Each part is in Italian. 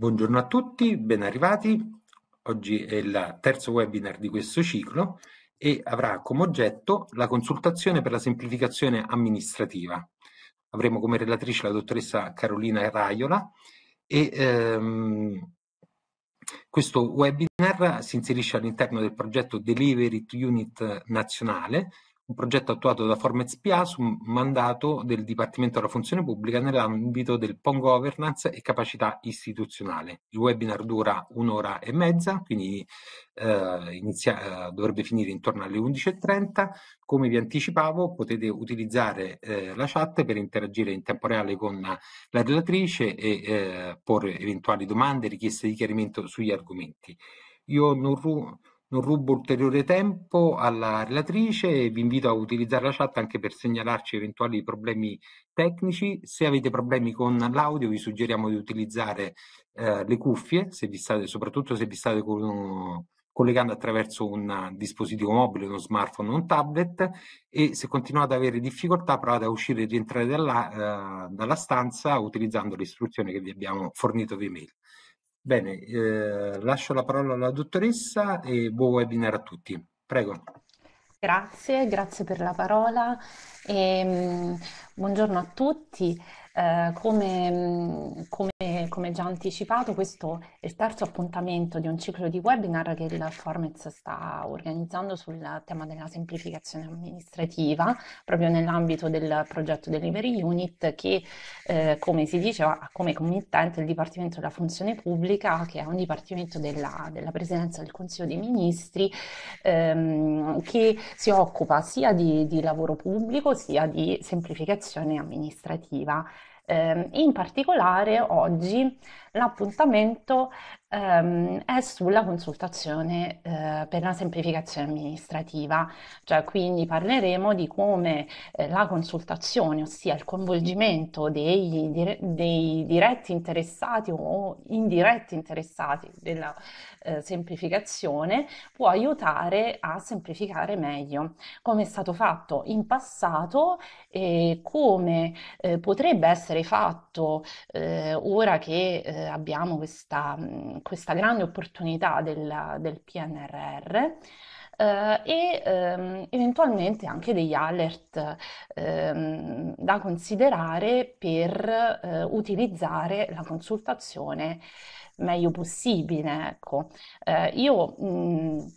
Buongiorno a tutti, ben arrivati. Oggi è il terzo webinar di questo ciclo e avrà come oggetto la consultazione per la semplificazione amministrativa. Avremo come relatrice la dottoressa Carolina Raiola e ehm, questo webinar si inserisce all'interno del progetto Delivery Unit nazionale un progetto attuato da Formez PA su mandato del Dipartimento della Funzione Pubblica nell'ambito del PON Governance e capacità istituzionale. Il webinar dura un'ora e mezza, quindi eh, inizia, eh, dovrebbe finire intorno alle 11.30. Come vi anticipavo, potete utilizzare eh, la chat per interagire in tempo reale con la relatrice e eh, porre eventuali domande, richieste di chiarimento sugli argomenti. Io non, non rubo ulteriore tempo alla relatrice e vi invito a utilizzare la chat anche per segnalarci eventuali problemi tecnici. Se avete problemi con l'audio vi suggeriamo di utilizzare eh, le cuffie, se state, soprattutto se vi state con, collegando attraverso un dispositivo mobile, uno smartphone o un tablet e se continuate ad avere difficoltà provate a uscire e rientrare dalla, uh, dalla stanza utilizzando l'istruzione che vi abbiamo fornito via mail. Bene, eh, lascio la parola alla dottoressa e buon webinar a tutti. Prego. Grazie, grazie per la parola e um, buongiorno a tutti. Eh, come, come, come, già anticipato, questo è il terzo appuntamento di un ciclo di webinar che il Formez sta organizzando sul tema della semplificazione amministrativa, proprio nell'ambito del progetto Delivery Unit, che, eh, come si diceva, ha come committente il Dipartimento della Funzione Pubblica, che è un dipartimento della, della Presidenza del Consiglio dei Ministri, ehm, che si occupa sia di, di lavoro pubblico sia di semplificazione amministrativa. Eh, in particolare oggi l'appuntamento ehm, è sulla consultazione eh, per la semplificazione amministrativa, cioè quindi parleremo di come eh, la consultazione, ossia il coinvolgimento dei, dire, dei, diretti interessati o indiretti interessati della eh, semplificazione può aiutare a semplificare meglio, come è stato fatto in passato e come eh, potrebbe essere fatto eh, ora che eh, abbiamo questa, questa, grande opportunità del, del PNRR. Uh, e um, eventualmente anche degli alert um, da considerare per uh, utilizzare la consultazione meglio possibile. Ecco. Uh, io mh,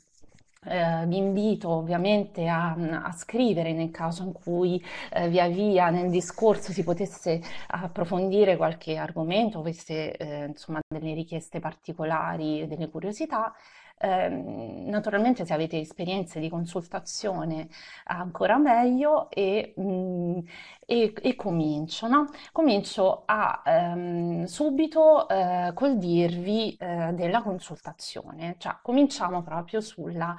eh, vi invito ovviamente a, a, scrivere nel caso in cui eh, via via nel discorso si potesse approfondire qualche argomento, avesse eh, insomma delle richieste particolari, delle curiosità. Ehm, naturalmente se avete esperienze di consultazione ancora meglio e, mm, e, e comincio, no? comincio a ehm, subito eh, col dirvi eh, della consultazione, cioè cominciamo proprio sulla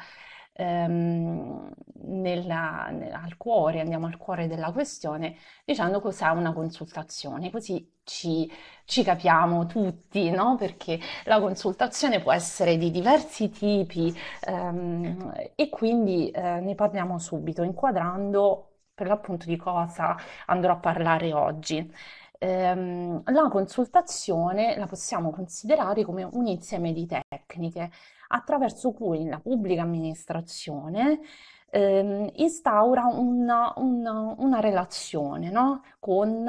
ehm, nella, al cuore, andiamo al cuore della questione dicendo cos'è una consultazione, così ci, ci capiamo tutti, no? Perché la consultazione può essere di diversi tipi ehm, e quindi eh, ne parliamo subito, inquadrando per l'appunto di cosa andrò a parlare oggi. Ehm, la consultazione la possiamo considerare come un insieme di tecniche attraverso cui la pubblica amministrazione ehm, instaura una, una, una relazione no? con,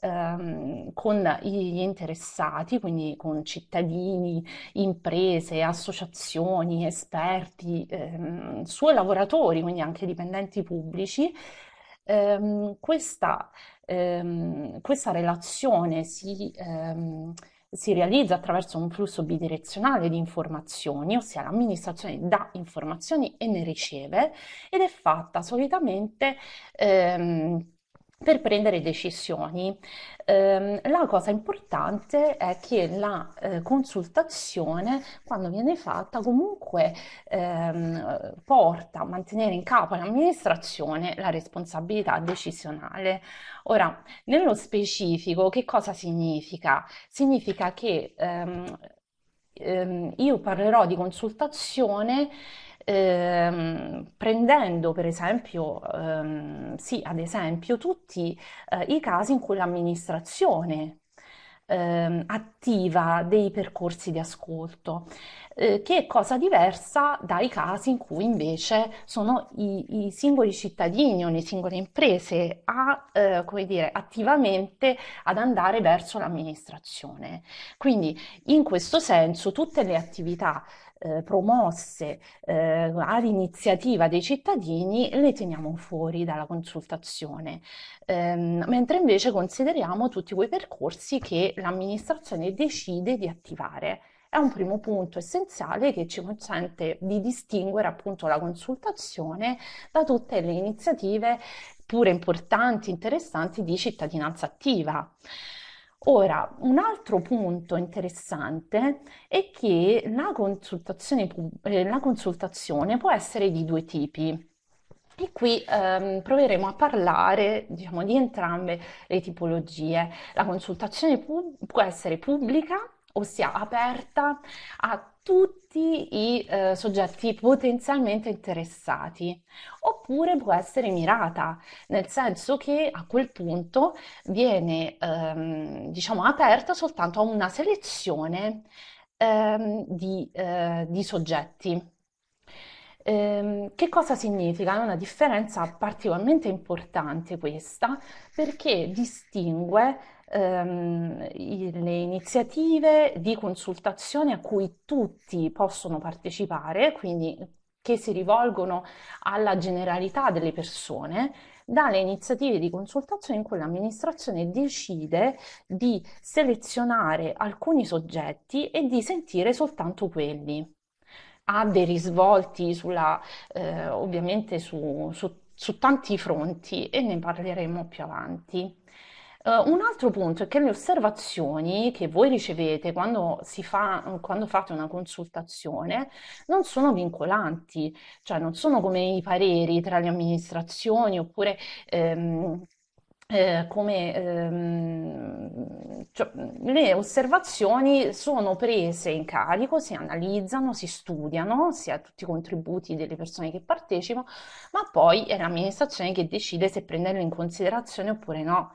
ehm, con, gli interessati, quindi con cittadini, imprese, associazioni, esperti, ehm, suoi lavoratori, quindi anche dipendenti pubblici. Ehm, questa, ehm, questa, relazione si ehm, si realizza attraverso un flusso bidirezionale di informazioni, ossia l'amministrazione dà informazioni e ne riceve ed è fatta solitamente ehm, per prendere decisioni. Eh, la cosa importante è che la eh, consultazione, quando viene fatta, comunque ehm, porta a mantenere in capo all'amministrazione la responsabilità decisionale. Ora, nello specifico, che cosa significa? Significa che ehm, ehm, io parlerò di consultazione ehm, prendendo per esempio, ehm, sì, ad esempio, tutti eh, i casi in cui l'amministrazione ehm, attiva dei percorsi di ascolto, eh, che è cosa diversa dai casi in cui invece sono i, i singoli cittadini o le singole imprese a, eh, come dire, attivamente ad andare verso l'amministrazione. Quindi in questo senso tutte le attività eh, promosse eh, ad iniziativa dei cittadini le teniamo fuori dalla consultazione, ehm, mentre invece consideriamo tutti quei percorsi che l'amministrazione decide di attivare. È un primo punto essenziale che ci consente di distinguere appunto la consultazione da tutte le iniziative pure importanti, interessanti di cittadinanza attiva. Ora, un altro punto interessante è che la consultazione, eh, la consultazione può essere di due tipi. E qui ehm, proveremo a parlare, diciamo, di entrambe le tipologie. La consultazione pu- può essere pubblica, ossia aperta a tutti i eh, soggetti potenzialmente interessati, oppure può essere mirata, nel senso che a quel punto viene ehm, diciamo aperta soltanto a una selezione ehm, di, eh, di soggetti. Eh, che cosa significa? È una differenza particolarmente importante questa perché distingue ehm, le iniziative di consultazione a cui tutti possono partecipare, quindi che si rivolgono alla generalità delle persone, dalle iniziative di consultazione in cui l'amministrazione decide di selezionare alcuni soggetti e di sentire soltanto quelli. Ha dei risvolti sulla, eh, ovviamente su, su, su tanti fronti e ne parleremo più avanti. Uh, un altro punto è che le osservazioni che voi ricevete quando, si fa, quando fate una consultazione non sono vincolanti, cioè non sono come i pareri tra le amministrazioni oppure ehm, eh, come ehm, cioè, le osservazioni sono prese in carico, si analizzano, si studiano, sia tutti i contributi delle persone che partecipano, ma poi è l'amministrazione che decide se prenderlo in considerazione oppure no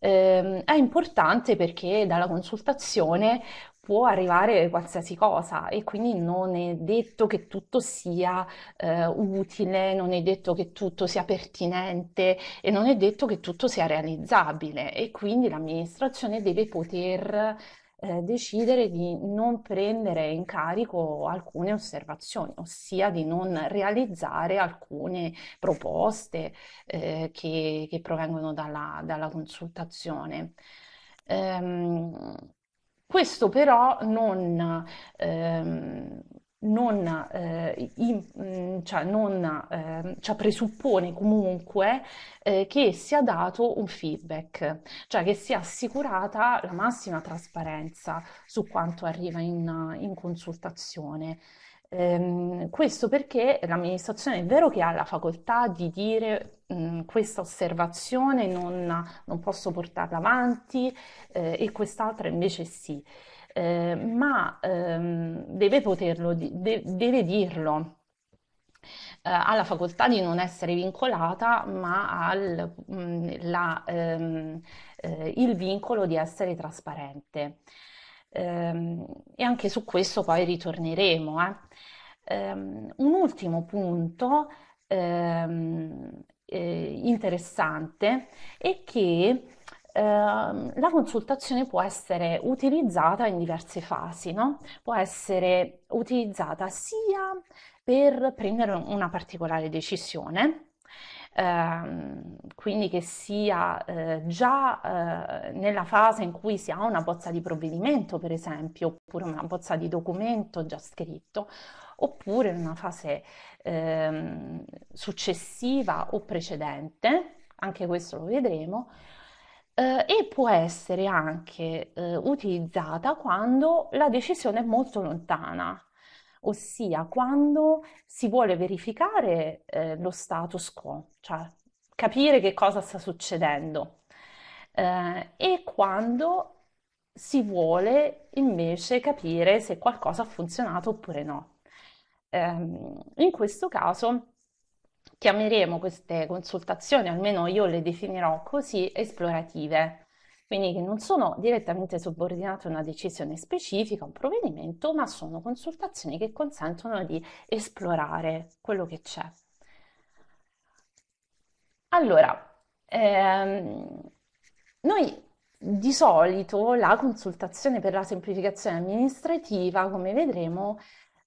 eh, è importante perché dalla consultazione può arrivare qualsiasi cosa e quindi non è detto che tutto sia eh, utile, non è detto che tutto sia pertinente e non è detto che tutto sia realizzabile e quindi l'amministrazione deve poter eh, decidere di non prendere in carico alcune osservazioni, ossia di non realizzare alcune proposte eh, che, che, provengono dalla, dalla consultazione. Ehm, questo però non, ehm, non, eh, in, mm, cioè non eh, cioè presuppone comunque eh, che sia dato un feedback, cioè che sia assicurata la massima trasparenza su quanto arriva in, in consultazione. Ehm, questo perché l'amministrazione è vero che ha la facoltà di dire mm, questa osservazione non, non, posso portarla avanti eh, e quest'altra invece sì eh, ma ehm, deve poterlo, de- deve dirlo. Eh, ha la facoltà di non essere vincolata, ma ha la, ehm, eh, il vincolo di essere trasparente. Ehm, e anche su questo poi ritorneremo. Eh. Ehm, un ultimo punto ehm, eh, interessante è che Ehm, la consultazione può essere utilizzata in diverse fasi, no? Può essere utilizzata sia per prendere una particolare decisione, ehm, quindi che sia eh, già eh, nella fase in cui si ha una bozza di provvedimento, per esempio, oppure una bozza di documento già scritto, oppure in una fase ehm, successiva o precedente, anche questo lo vedremo, eh, e può essere anche eh, utilizzata quando la decisione è molto lontana, ossia quando si vuole verificare eh, lo status quo, cioè capire che cosa sta succedendo eh, e quando si vuole invece capire se qualcosa ha funzionato oppure no. Ehm, in questo caso chiameremo queste consultazioni, almeno io le definirò così, esplorative. quindi che non sono direttamente subordinate a una decisione specifica, un provvedimento, ma sono consultazioni che consentono di esplorare quello che c'è. Allora, ehm, noi di solito la consultazione per la semplificazione amministrativa, come vedremo,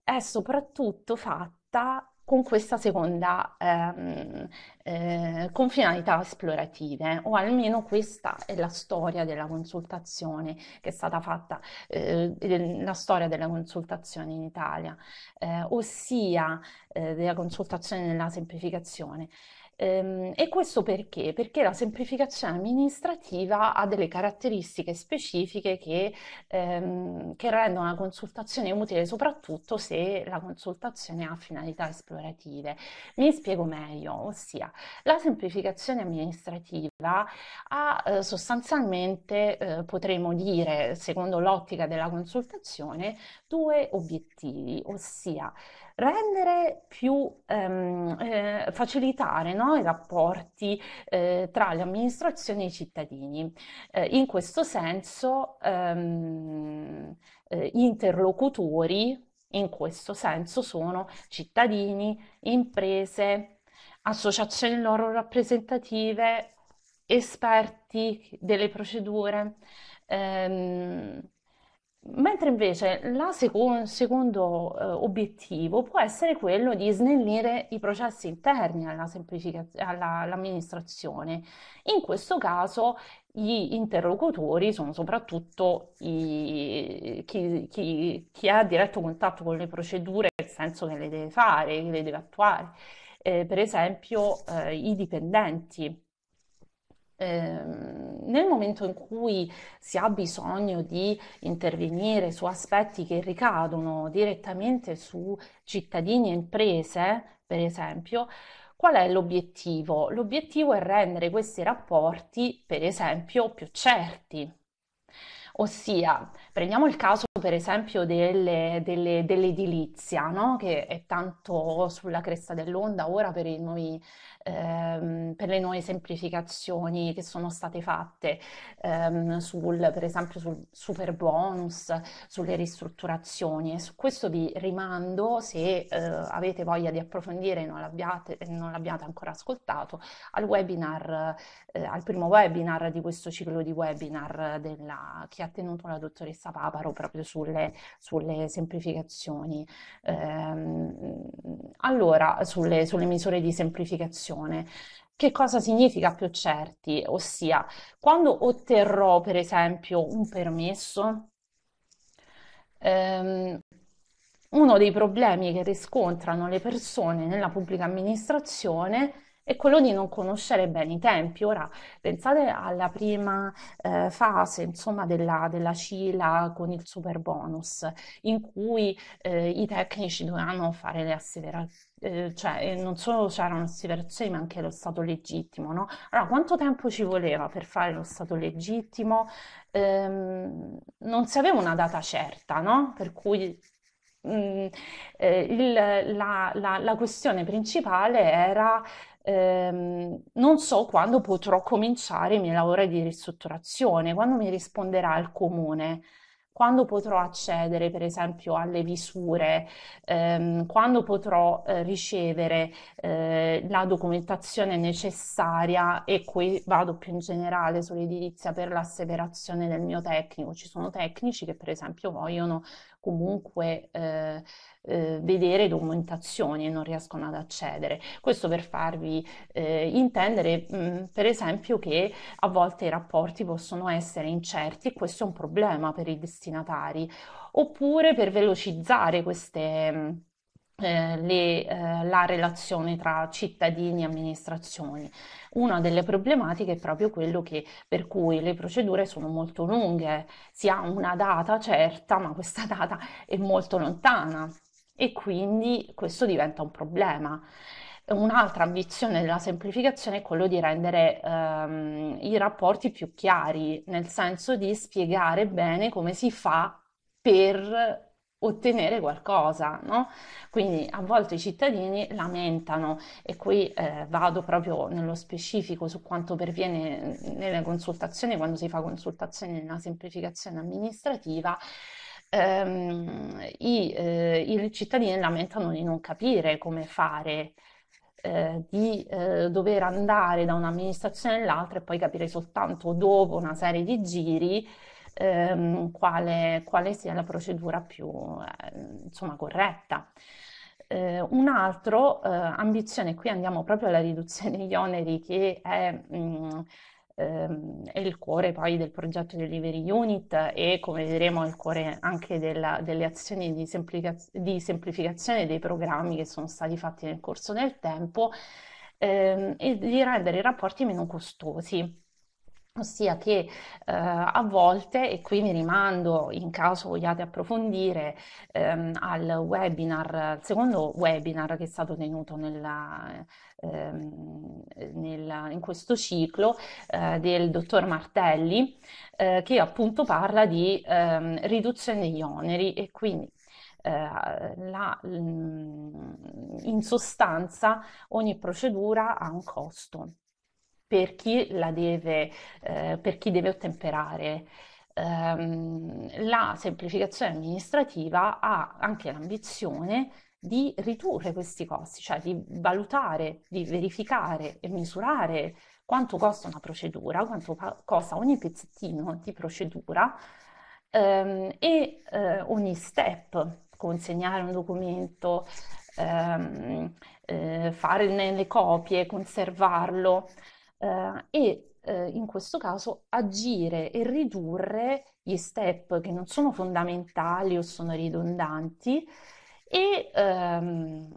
è soprattutto fatta con questa seconda, ehm, eh, con finalità esplorative, o almeno questa è la storia della consultazione che è stata fatta, eh, la storia della consultazione in Italia, eh, ossia eh, della consultazione nella semplificazione. Ehm, e questo perché? Perché la semplificazione amministrativa ha delle caratteristiche specifiche che, ehm, che rendono la consultazione utile soprattutto se la consultazione ha finalità esplorative. Mi spiego meglio, ossia la semplificazione amministrativa ha eh, sostanzialmente, eh, potremmo dire, secondo l'ottica della consultazione, due obiettivi, ossia rendere più, ehm, eh, facilitare no, i rapporti eh, tra le amministrazioni e i cittadini. Eh, in questo senso, ehm, eh, interlocutori in questo senso sono cittadini, imprese, associazioni loro rappresentative, esperti delle procedure. Ehm, Mentre invece il seco- secondo eh, obiettivo può essere quello di snellire i processi interni alla alla- all'amministrazione. In questo caso gli interlocutori sono soprattutto i- chi, chi- chi ha diretto contatto con le procedure, nel senso che le deve fare, che le deve attuare. Eh, per esempio, eh, i dipendenti nel momento in cui si ha bisogno di intervenire su aspetti che ricadono direttamente su cittadini e imprese, per esempio, qual è l'obiettivo? L'obiettivo è rendere questi rapporti, per esempio, più certi. Ossia, prendiamo il caso per esempio delle, delle, dell'edilizia, no? che è tanto sulla cresta dell'onda ora per i nuovi ehm, per le nuove semplificazioni che sono state fatte, ehm, sul, per esempio sul super bonus, sulle ristrutturazioni. E su questo vi rimando, se eh, avete voglia di approfondire e non l'abbiate, ancora ascoltato, al webinar, eh, al primo webinar di questo ciclo di webinar della, che ha tenuto la dottoressa Paparo proprio sulle, sulle semplificazioni. Eh, allora, sulle, sulle misure di semplificazione situazione. Che cosa significa più certi? Ossia, quando otterrò per esempio un permesso, ehm, uno dei problemi che riscontrano le persone nella pubblica amministrazione è quello di non conoscere bene i tempi. Ora, pensate alla prima eh, fase, insomma, della, della CILA con il super bonus, in cui eh, i tecnici dovevano fare le asseverazioni. Eh, cioè, non solo c'erano asseverazioni, ma anche lo stato legittimo, no? Allora, quanto tempo ci voleva per fare lo stato legittimo? Ehm, non si aveva una data certa, no? Per cui mh, eh, il, la, la, la questione principale era ehm, non so quando potrò cominciare i miei lavori di ristrutturazione, quando mi risponderà il comune, quando potrò accedere per esempio alle visure, ehm, quando potrò eh, ricevere eh, la documentazione necessaria e qui vado più in generale sull'edilizia per l'asseverazione del mio tecnico. Ci sono tecnici che per esempio vogliono comunque eh, eh, vedere documentazioni e non riescono ad accedere. Questo per farvi eh, intendere, mh, mm, per esempio, che a volte i rapporti possono essere incerti e questo è un problema per i destinatari, oppure per velocizzare queste... Mm, eh, le, eh, la relazione tra cittadini e amministrazioni. Una delle problematiche è proprio quello che, per cui le procedure sono molto lunghe, si ha una data certa, ma questa data è molto lontana e quindi questo diventa un problema. Un'altra ambizione della semplificazione è quello di rendere ehm, i rapporti più chiari, nel senso di spiegare bene come si fa per ottenere qualcosa, no? Quindi a volte i cittadini lamentano, e qui eh, vado proprio nello specifico su quanto perviene nelle consultazioni, quando si fa consultazione nella semplificazione amministrativa, ehm, i, eh, i cittadini lamentano di non capire come fare eh, di eh, dover andare da un'amministrazione all'altra e poi capire soltanto dopo una serie di giri ehm, quale, quale, sia la procedura più eh, insomma, corretta. Eh, un altro, eh, ambizione, qui andiamo proprio alla riduzione degli oneri che è mh, mm, ehm, è il cuore poi del progetto Delivery Unit e come vedremo il cuore anche della, delle azioni di, semplific- di, semplificazione dei programmi che sono stati fatti nel corso del tempo ehm, e di rendere i rapporti meno costosi. Ossia che eh, a volte, e qui mi rimando in caso vogliate approfondire ehm, al webinar, al secondo webinar che è stato tenuto nella, ehm, nel, in questo ciclo eh, del dottor Martelli, eh, che appunto parla di ehm, riduzione degli oneri e quindi eh, la, in sostanza ogni procedura ha un costo per chi la deve, eh, per chi deve ottemperare. Um, la semplificazione amministrativa ha anche l'ambizione di ridurre questi costi, cioè di valutare, di verificare e misurare quanto costa una procedura, quanto costa ogni pezzettino di procedura um, e uh, ogni step, consegnare un documento, um, uh, fare le copie, conservarlo eh, e eh, in questo caso agire e ridurre gli step che non sono fondamentali o sono ridondanti e ehm,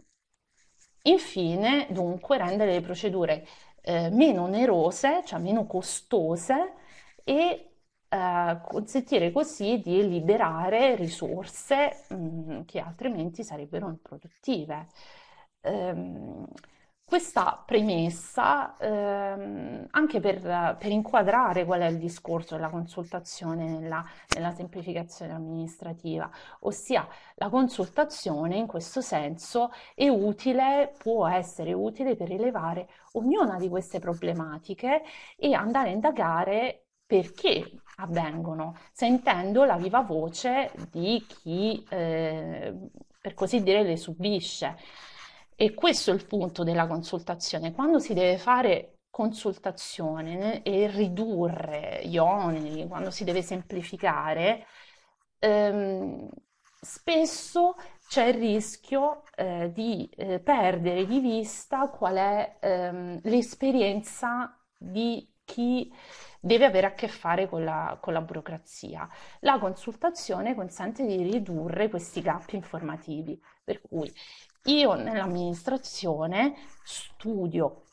infine dunque rendere le procedure eh, meno onerose, cioè meno costose e eh, consentire così di liberare risorse mh, mm, che altrimenti sarebbero improduttive. Um, questa premessa, ehm, anche per, per, inquadrare qual è il discorso della consultazione nella, nella, semplificazione amministrativa, ossia la consultazione in questo senso è utile, può essere utile per rilevare ognuna di queste problematiche e andare a indagare perché avvengono, sentendo la viva voce di chi, eh, per così dire, le subisce. E questo è il punto della consultazione. Quando si deve fare consultazione e ridurre gli oneri, quando si deve semplificare, ehm, spesso c'è il rischio eh, di eh, perdere di vista qual è ehm, l'esperienza di chi deve avere a che fare con la, con la burocrazia. La consultazione consente di ridurre questi gap informativi, per cui io nell'amministrazione studio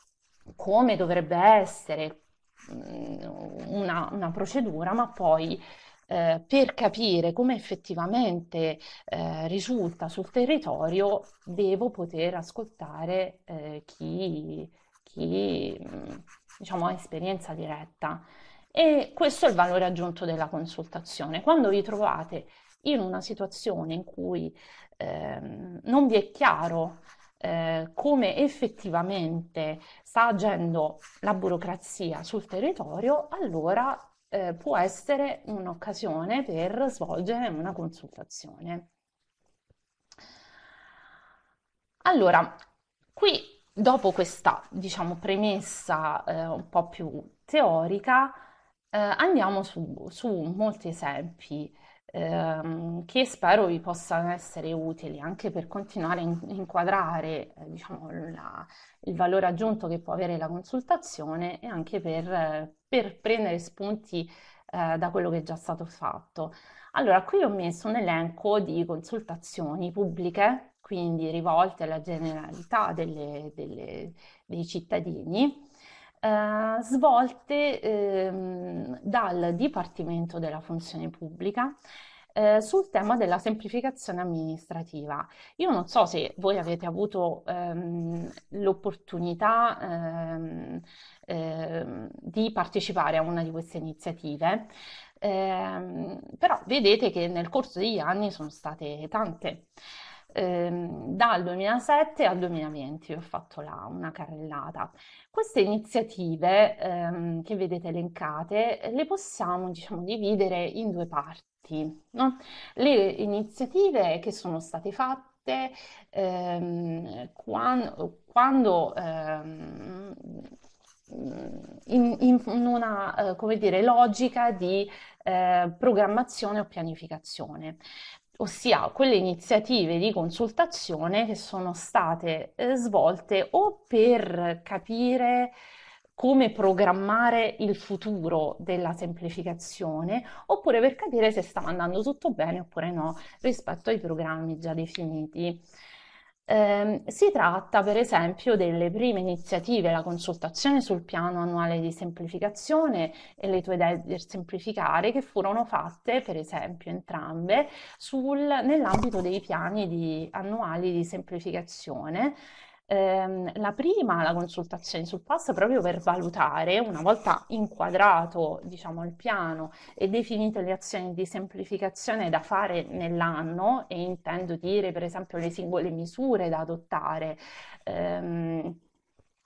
come dovrebbe essere mm, una, una procedura, ma poi eh, per capire come effettivamente eh, risulta sul territorio devo poter ascoltare eh, chi, chi mm, diciamo, ha esperienza diretta. E questo è il valore aggiunto della consultazione. Quando vi trovate in una situazione in cui ehm, non vi è chiaro eh, come effettivamente sta agendo la burocrazia sul territorio, allora eh, può essere un'occasione per svolgere una consultazione. Allora, qui dopo questa, diciamo, premessa eh, un po' più teorica, eh, andiamo su, su molti esempi ehm, che spero vi possano essere utili anche per continuare a in- inquadrare eh, diciamo, la, il valore aggiunto che può avere la consultazione e anche per, per prendere spunti eh, da quello che è già stato fatto. Allora, qui ho messo un elenco di consultazioni pubbliche, quindi rivolte alla generalità delle, delle, dei cittadini, eh, svolte ehm, dal Dipartimento della Funzione Pubblica eh, sul tema della semplificazione amministrativa. Io non so se voi avete avuto ehm, l'opportunità ehm, ehm, di partecipare a una di queste iniziative, ehm, però vedete che nel corso degli anni sono state tante ehm, dal 2007 al 2020 ho fatto la, una carrellata. Queste iniziative ehm, che vedete elencate le possiamo diciamo, dividere in due parti. No? Le iniziative che sono state fatte ehm, quando, quando ehm, in, in, una eh, dire, logica di eh, programmazione o pianificazione ossia quelle iniziative di consultazione che sono state eh, svolte o per capire come programmare il futuro della semplificazione oppure per capire se stava andando tutto bene oppure no rispetto ai programmi già definiti. Eh, si tratta per esempio delle prime iniziative, la consultazione sul piano annuale di semplificazione e le tue idee per semplificare, che furono fatte per esempio entrambe sul, nell'ambito dei piani di, annuali di semplificazione Ehm, la prima, la consultazione sul PAS, proprio per valutare, una volta inquadrato diciamo, il piano e definite le azioni di semplificazione da fare nell'anno, e intendo dire per esempio le singole misure da adottare, ehm,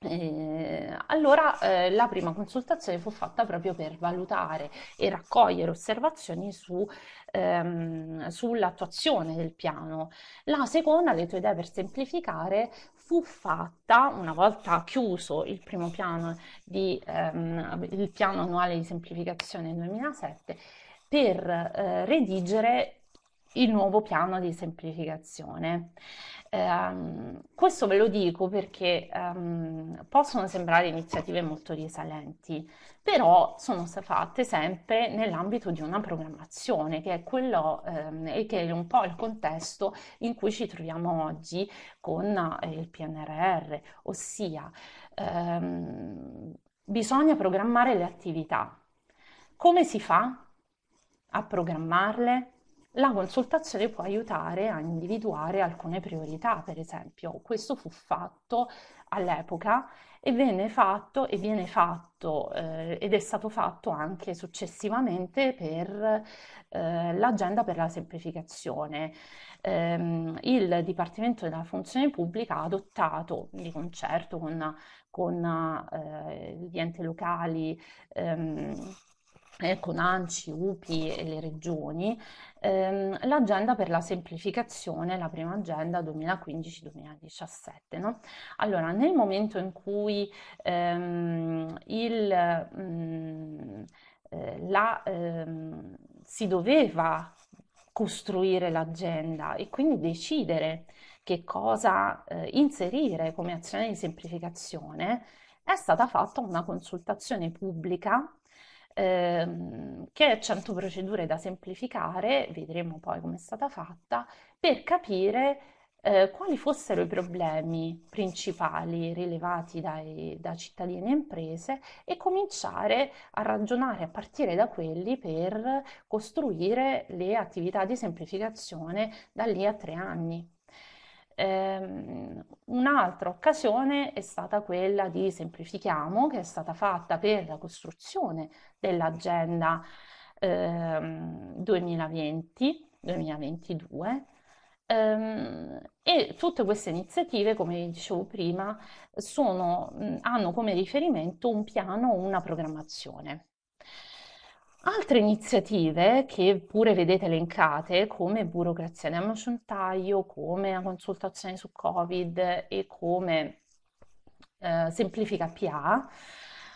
eh, allora eh, la prima consultazione fu fatta proprio per valutare e raccogliere osservazioni su, ehm, sull'attuazione del piano. La seconda, le tue idee per semplificare, fu fatta una volta chiuso il primo piano di, ehm, il piano annuale di semplificazione 2007 per eh, redigere il nuovo piano di semplificazione. Um, questo ve lo dico perché um, possono sembrare iniziative molto risalenti, però sono state fatte sempre nell'ambito di una programmazione, che è quello um, e che è un po' il contesto in cui ci troviamo oggi con uh, il PNRR, ossia bisogna programmare le attività. Come si fa a programmarle? La consultazione può aiutare a individuare alcune priorità, per esempio. Questo fu fatto all'epoca e venne fatto e viene fatto eh, ed è stato fatto anche successivamente per eh, l'agenda per la semplificazione. Eh, il Dipartimento della Funzione Pubblica ha adottato di concerto con, con eh, gli enti locali ehm, eh, con ANCI, UPI e le regioni, ehm, l'agenda per la semplificazione, la prima agenda 2015-2017. No? Allora, nel momento in cui ehm, il, mh, mm, eh, la, ehm, si doveva costruire l'agenda e quindi decidere che cosa eh, inserire come azione di semplificazione, è stata fatta una consultazione pubblica ehm, che 100 procedure da semplificare, vedremo poi come è stata fatta, per capire eh, quali fossero i problemi principali rilevati dai, da cittadini e imprese e cominciare a ragionare a partire da quelli per costruire le attività di semplificazione da lì a tre anni. Ehm, un'altra occasione è stata quella di Semplifichiamo, che è stata fatta per la costruzione dell'agenda ehm, 2020-2022. Ehm, e tutte queste iniziative, come dicevo prima, sono, hanno come riferimento un piano o una programmazione. Altre iniziative che pure vedete elencate come burocrazia nel macentaio, come la consultazione su Covid e come eh, Semplifica PA,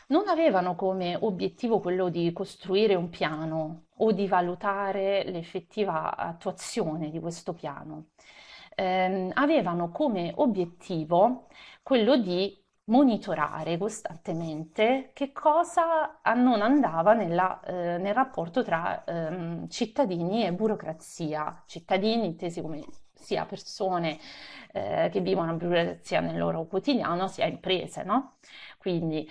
non avevano come obiettivo quello di costruire un piano o di valutare l'effettiva attuazione di questo piano. Eh, avevano come obiettivo quello di monitorare costantemente che cosa non andava nella, eh, nel rapporto tra ehm, cittadini e burocrazia, cittadini intesi come sia persone eh, che vivono la burocrazia nel loro quotidiano, sia imprese, no? Quindi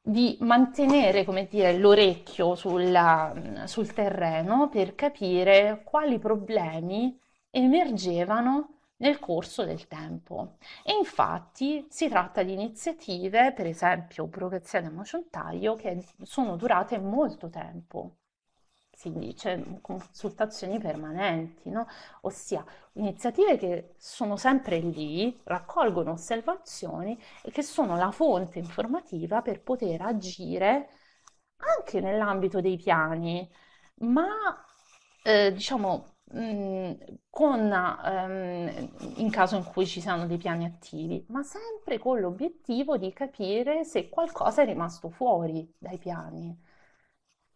di mantenere, come dire, l'orecchio sulla, sul terreno per capire quali problemi emergevano nel corso del tempo. E infatti si tratta di iniziative, per esempio Burocrazia del Maciontaio, che sono durate molto tempo si dice consultazioni permanenti, no? ossia iniziative che sono sempre lì, raccolgono osservazioni e che sono la fonte informativa per poter agire anche nell'ambito dei piani, ma eh, diciamo mm, con, ehm, in caso in cui ci siano dei piani attivi, ma sempre con l'obiettivo di capire se qualcosa è rimasto fuori dai piani.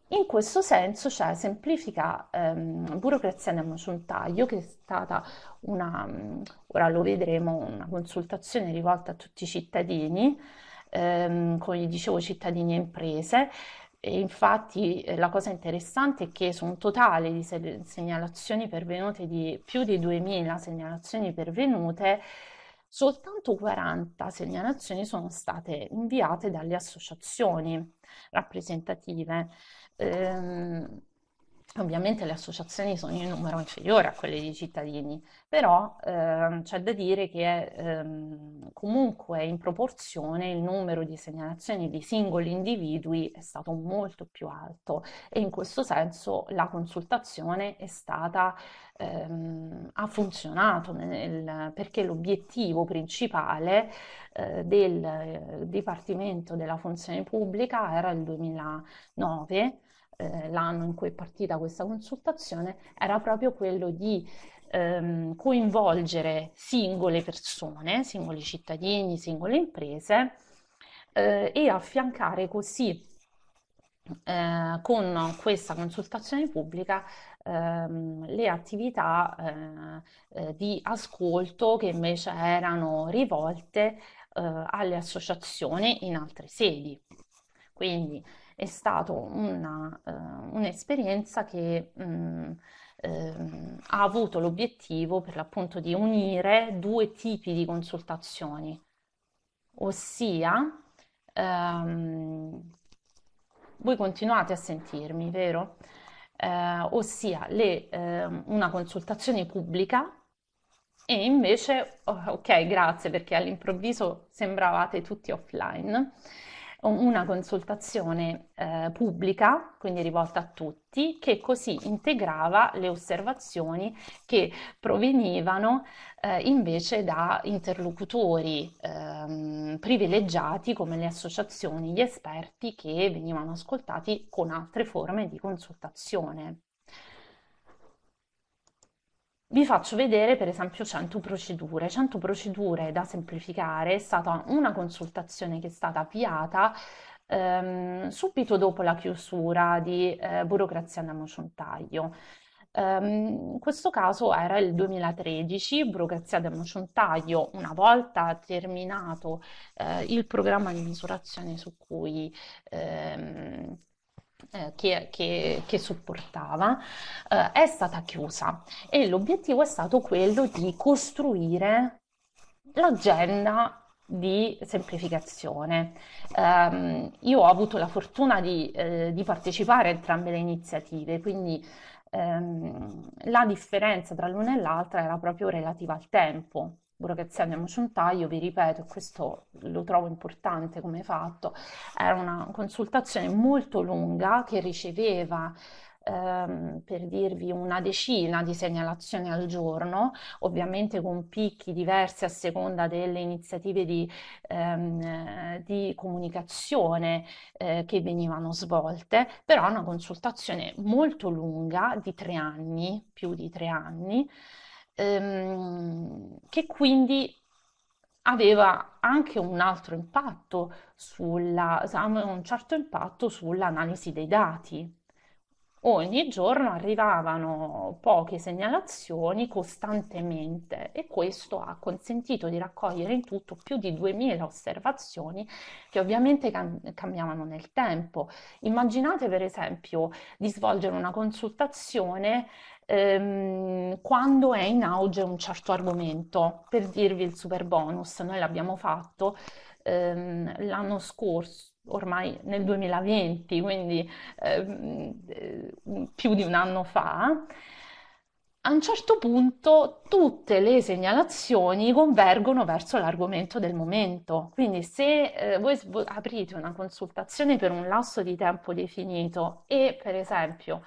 In questo senso, cioè, semplifica ehm, burocrazia nel maciuntaio, che è stata una, ora lo vedremo, una consultazione rivolta a tutti i cittadini, ehm, come dicevo, cittadini e imprese. E infatti eh, la cosa interessante è che su un totale di segnalazioni pervenute di più di 2000 segnalazioni pervenute, soltanto 40 segnalazioni sono state inviate dalle associazioni rappresentative. Ehm, Ovviamente le associazioni sono in numero inferiore a quelle dei cittadini, però ehm, c'è da dire che ehm, comunque in proporzione il numero di segnalazioni di singoli individui è stato molto più alto e in questo senso la consultazione è stata, ehm, ha funzionato nel, perché l'obiettivo principale eh, del eh, Dipartimento della Funzione Pubblica era il 2009 eh, l'anno in cui è partita questa consultazione era proprio quello di ehm, coinvolgere singole persone, singoli cittadini, singole imprese eh, e affiancare così eh, con questa consultazione pubblica ehm, le attività eh, eh, di ascolto che invece erano rivolte eh, alle associazioni in altre sedi. Quindi è stata una, uh, un'esperienza che mh, eh, ha avuto l'obiettivo per l'appunto di unire due tipi di consultazioni, ossia ehm, voi continuate a sentirmi, vero? Eh, ossia le, eh, una consultazione pubblica e invece, oh, ok, grazie perché all'improvviso sembravate tutti offline una consultazione eh, pubblica, quindi rivolta a tutti, che così integrava le osservazioni che provenivano eh, invece da interlocutori ehm, privilegiati come le associazioni, gli esperti che venivano ascoltati con altre forme di consultazione. Vi faccio vedere per esempio 100 procedure. 100 procedure da semplificare è stata una consultazione che è stata avviata ehm, subito dopo la chiusura di eh, Burocrazia da Mociontaio. Um, in questo caso era il 2013, Burocrazia del Mociontaio, una volta terminato eh, il programma di misurazione su cui ehm, eh, che, che, che, supportava, eh, è stata chiusa e l'obiettivo è stato quello di costruire l'agenda di semplificazione. Um, io ho avuto la fortuna di, eh, di, partecipare a entrambe le iniziative, quindi um, la differenza tra l'una e l'altra era proprio relativa al tempo burocrazia andiamo ciontaio, vi ripeto, questo lo trovo importante come fatto, era una consultazione molto lunga che riceveva ehm, per dirvi una decina di segnalazioni al giorno, ovviamente con picchi diversi a seconda delle iniziative di, ehm, di comunicazione eh, che venivano svolte, però una consultazione molto lunga di tre anni, più di tre anni, ehm, che quindi aveva anche un altro impatto sulla, un certo impatto sull'analisi dei dati. Ogni giorno arrivavano poche segnalazioni costantemente e questo ha consentito di raccogliere in tutto più di 2000 osservazioni che ovviamente cam- cambiavano nel tempo. Immaginate per esempio di svolgere una consultazione ehm, quando è in auge un certo argomento. Per dirvi il super bonus, noi l'abbiamo fatto ehm, l'anno scorso ormai nel 2020, quindi eh, più di un anno fa, a un certo punto tutte le segnalazioni convergono verso l'argomento del momento. Quindi se eh, voi aprite una consultazione per un lasso di tempo definito e per esempio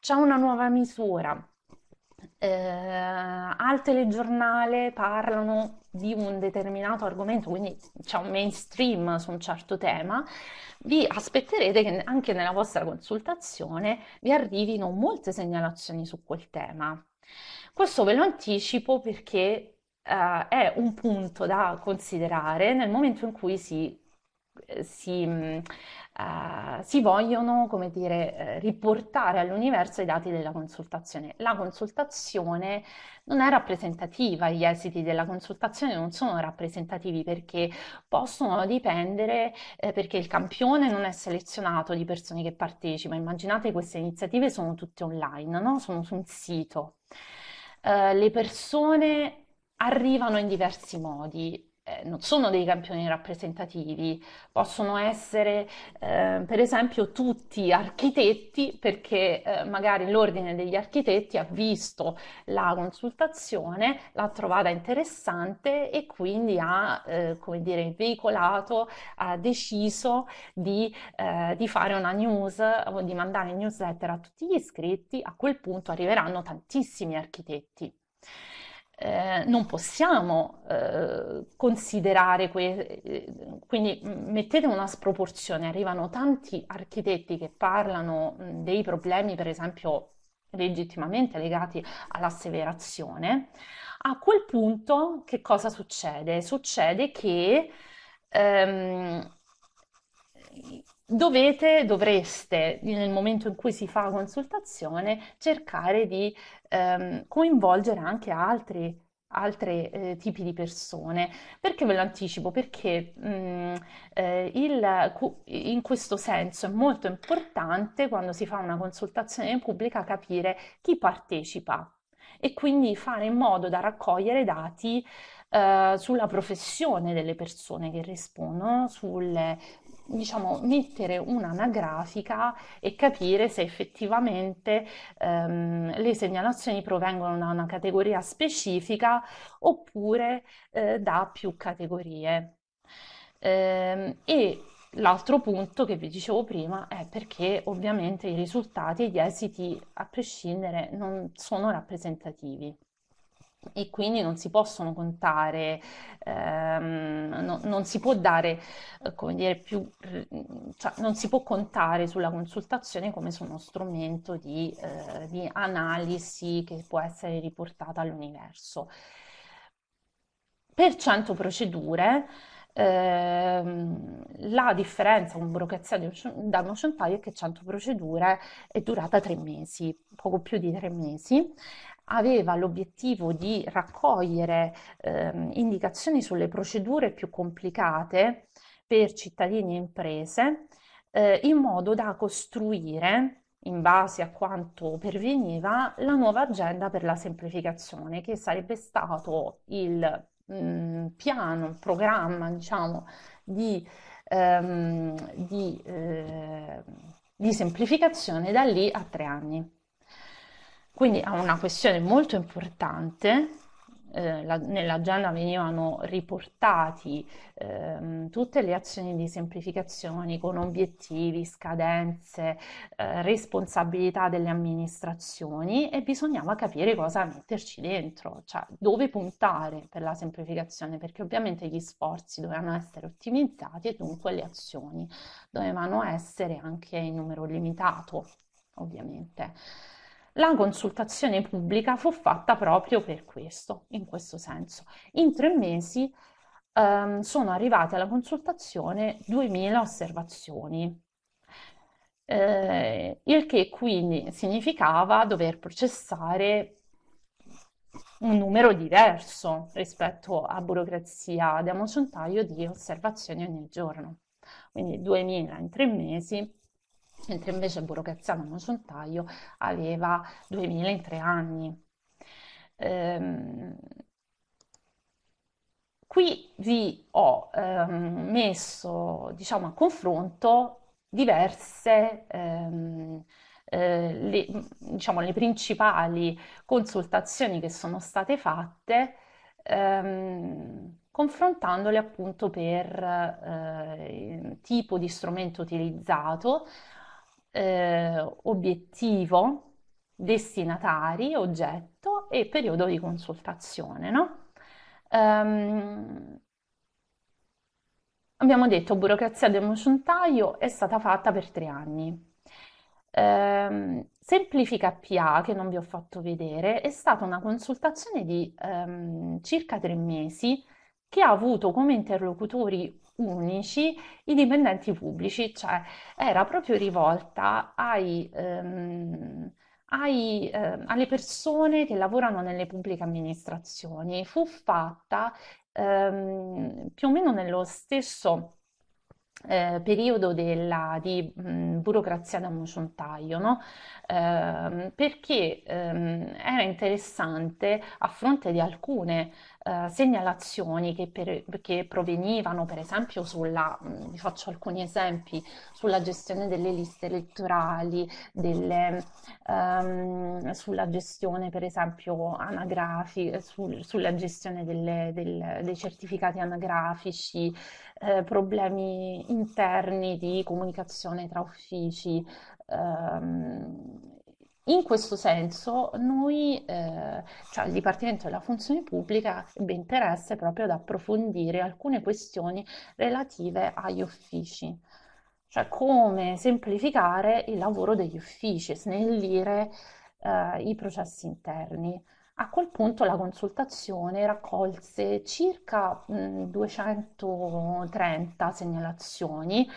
c'è una nuova misura, eh, al telegiornale parlano di un determinato argomento, quindi c'è un mainstream su un certo tema, vi aspetterete che anche nella vostra consultazione vi arrivino molte segnalazioni su quel tema. Questo ve lo anticipo perché uh, è un punto da considerare nel momento in cui si, eh, si, uh, si vogliono, come dire, riportare all'universo i dati della consultazione. La consultazione non è rappresentativa, gli esiti della consultazione non sono rappresentativi perché possono dipendere, eh, perché il campione non è selezionato di persone che partecipano. Immaginate queste iniziative sono tutte online, no? sono su un sito. Eh, le persone arrivano in diversi modi, eh, non sono dei campioni rappresentativi, possono essere eh, per esempio tutti architetti perché eh, magari l'ordine degli architetti ha visto la consultazione, l'ha trovata interessante e quindi ha, eh, come dire, veicolato, ha deciso di, eh, di fare una news o di mandare newsletter a tutti gli iscritti, a quel punto arriveranno tantissimi architetti. Eh, non possiamo eh, considerare, que- eh, quindi mettete una sproporzione, arrivano tanti architetti che parlano dei problemi, per esempio, legittimamente legati all'asseverazione, a quel punto che cosa succede? Succede che ehm, dovete, dovreste, nel momento in cui si fa consultazione, cercare di ehm, coinvolgere anche altri altri eh, tipi di persone. Perché ve lo anticipo? Perché mh, mm, eh, il, in questo senso è molto importante quando si fa una consultazione pubblica capire chi partecipa e quindi fare in modo da raccogliere dati eh, sulla professione delle persone che rispondono, sulle diciamo, mettere un'anagrafica e capire se effettivamente ehm, le segnalazioni provengono da una categoria specifica oppure eh, da più categorie. Eh, e l'altro punto che vi dicevo prima è perché ovviamente i risultati e gli esiti, a prescindere, non sono rappresentativi e quindi non si possono contare, ehm, no, non si può dare, eh, come dire, più, cioè non si può contare sulla consultazione come su uno strumento di, eh, di analisi che può essere riportata all'universo. Per 100 procedure, ehm, la differenza con burocrazia da nocentaio è che 100 procedure è durata tre mesi, poco più di tre mesi aveva l'obiettivo di raccogliere eh, indicazioni sulle procedure più complicate per cittadini e imprese eh, in modo da costruire in base a quanto perveniva la nuova agenda per la semplificazione che sarebbe stato il mh, mm, piano, il programma diciamo di, ehm, di, eh, di semplificazione da lì a tre anni. Quindi è una questione molto importante. Eh, la, nell'agenda venivano riportati eh, tutte le azioni di semplificazione con obiettivi, scadenze, eh, responsabilità delle amministrazioni e bisognava capire cosa metterci dentro, cioè dove puntare per la semplificazione, perché ovviamente gli sforzi dovevano essere ottimizzati e dunque le azioni dovevano essere anche in numero limitato, ovviamente. La consultazione pubblica fu fatta proprio per questo, in questo senso. In tre mesi ehm, sono arrivate alla consultazione 2000 osservazioni, eh, il che quindi significava dover processare un numero diverso rispetto a burocrazia da mocentaio di osservazioni ogni giorno. Quindi 2000 in tre mesi mentre invece Burocraziano Nocentaio aveva 2000 in tre anni. Ehm, qui vi ho ehm, messo, diciamo, a confronto diverse ehm, eh, le, diciamo, le principali consultazioni che sono state fatte ehm, confrontandole appunto per eh, tipo di strumento utilizzato, eh, obiettivo, destinatari, oggetto e periodo di consultazione. No? Um, abbiamo detto burocrazia del mociontaio è stata fatta per tre anni. Um, Semplifica PA, che non vi ho fatto vedere, è stata una consultazione di um, circa tre mesi che ha avuto come interlocutori unici i dipendenti pubblici, cioè era proprio rivolta ai, ehm, ai, eh, alle persone che lavorano nelle pubbliche amministrazioni. Fu fatta ehm, più o meno nello stesso eh, periodo della, di mh, burocrazia da mociontaio, no? eh, perché ehm, era interessante a fronte di alcune eh, segnalazioni che, per, che, provenivano per esempio sulla, mh, vi faccio alcuni esempi, sulla gestione delle liste elettorali, delle, ehm, sulla gestione per esempio anagrafica, sul, sulla gestione delle, del, dei certificati anagrafici, eh, problemi interni di comunicazione tra uffici. Ehm, in questo senso noi, eh, cioè il Dipartimento della Funzione Pubblica, ebbe interesse proprio ad approfondire alcune questioni relative agli uffici, cioè come semplificare il lavoro degli uffici, snellire eh, i processi interni. A quel punto la consultazione raccolse circa mh, 230 segnalazioni.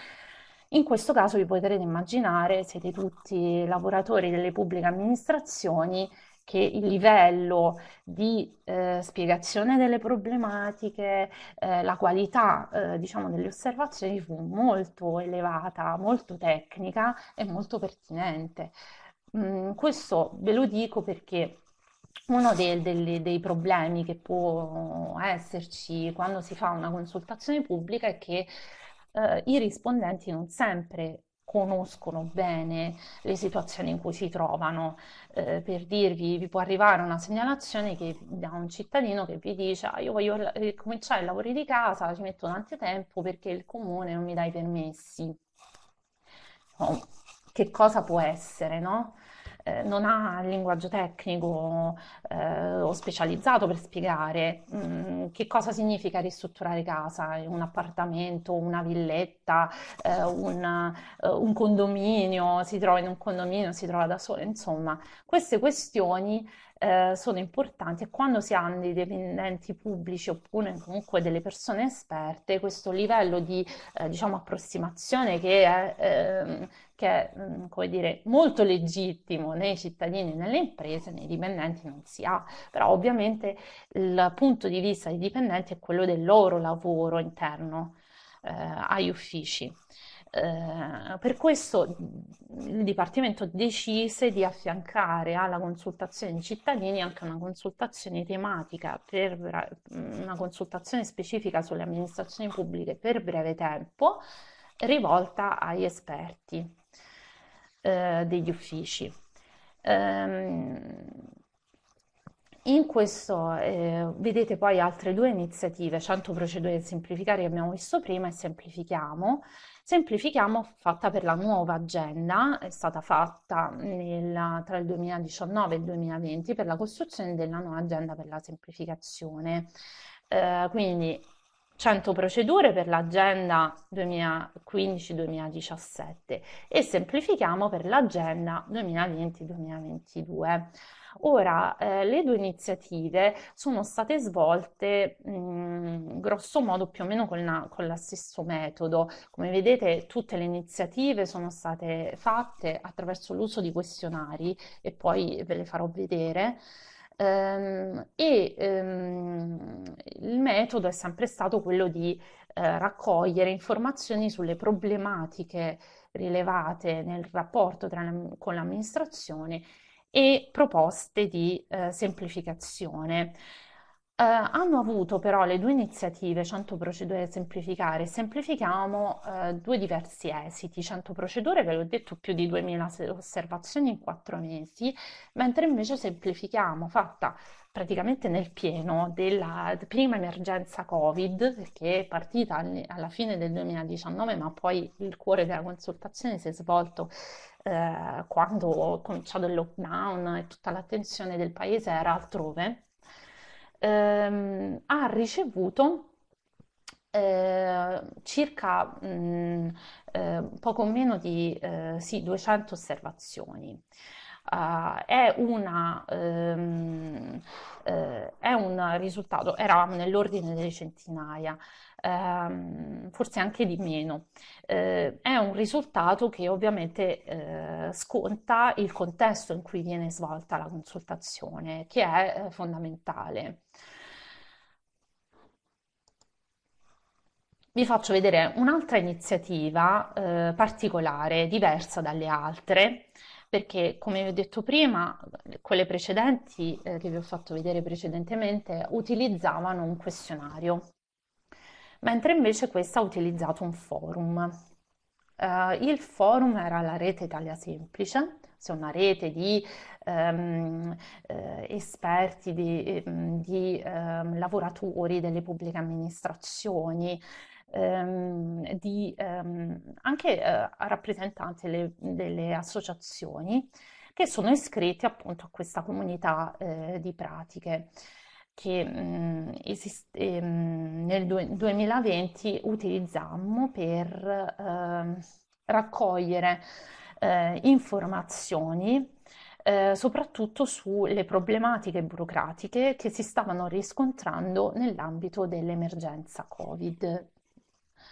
In questo caso vi potrete immaginare, siete tutti lavoratori delle pubbliche amministrazioni, che il livello di eh, spiegazione delle problematiche, eh, la qualità eh, diciamo delle osservazioni fu molto elevata, molto tecnica e molto pertinente. Mm, questo ve lo dico perché uno dei, dei, dei, problemi che può esserci quando si fa una consultazione pubblica è che eh, i rispondenti non sempre conoscono bene le situazioni in cui si trovano. Eh, per dirvi, vi può arrivare una segnalazione che, da un cittadino che vi dice ah, io voglio cominciare i lavori di casa, ci metto tanto tempo perché il comune non mi dà i permessi. Oh, che cosa può essere, no? Eh, non ha il linguaggio tecnico eh, o specializzato per spiegare mh, mm, che cosa significa ristrutturare casa, un appartamento, una villetta, eh, un, eh, un, condominio, si trova in un condominio, si trova da solo, insomma, queste questioni eh, sono importanti e quando si hanno dei dipendenti pubblici oppure comunque delle persone esperte, questo livello di eh, diciamo, approssimazione che è, ehm, che è mm, come dire, molto legittimo nei cittadini e nelle imprese, nei dipendenti non si ha, però ovviamente il punto di vista dei dipendenti è quello del loro lavoro interno eh, agli uffici. Eh, per questo il Dipartimento decise di affiancare alla consultazione dei cittadini anche una consultazione tematica, per, una consultazione specifica sulle amministrazioni pubbliche per breve tempo, rivolta agli esperti eh, degli uffici. Um, in questo eh, vedete poi altre due iniziative, 100 procedure da semplificare che abbiamo visto prima e semplifichiamo. Semplifichiamo fatta per la nuova agenda, è stata fatta nel, tra il 2019 e il 2020 per la costruzione della nuova agenda per la semplificazione. Eh, quindi 100 procedure per l'agenda 2015-2017 e semplifichiamo per l'agenda 2020-2022. Ora, eh, le due iniziative sono state svolte mh, grosso modo più o meno con, la, con lo stesso metodo. Come vedete, tutte le iniziative sono state fatte attraverso l'uso di questionari e poi ve le farò vedere. Um, e um, il metodo è sempre stato quello di uh, raccogliere informazioni sulle problematiche rilevate nel rapporto tra, con l'amministrazione e proposte di uh, semplificazione. Eh, hanno avuto però le due iniziative, 100 procedure da semplificare semplifichiamo, eh, due diversi esiti. 100 procedure, ve l'ho detto, più di 2000 osservazioni in quattro mesi, mentre invece semplifichiamo, fatta praticamente nel pieno della prima emergenza Covid, che è partita alla fine del 2019, ma poi il cuore della consultazione si è svolto eh, quando ho cominciato il lockdown e tutta l'attenzione del paese era altrove ehm, ha ricevuto eh, circa mh, mm, eh, poco meno di eh, sì, 200 osservazioni. Uh, è, una, um, uh, è un risultato, era nell'ordine delle centinaia, ehm, forse anche di meno. Eh, è un risultato che ovviamente eh, sconta il contesto in cui viene svolta la consultazione, che è eh, fondamentale. Vi faccio vedere un'altra iniziativa eh, particolare, diversa dalle altre, perché come vi ho detto prima, quelle precedenti eh, che vi ho fatto vedere precedentemente utilizzavano un questionario mentre invece questa ha utilizzato un forum. Uh, il forum era la rete Italia Semplice, cioè una rete di um, uh, esperti, di, um, di um, lavoratori delle pubbliche amministrazioni, di anche uh, rappresentanti delle, delle associazioni che sono iscritti appunto a questa comunità di pratiche che mh, esiste, mh, nel du- 2020 utilizzammo per eh, raccogliere eh, informazioni eh, soprattutto sulle problematiche burocratiche che si stavano riscontrando nell'ambito dell'emergenza Covid.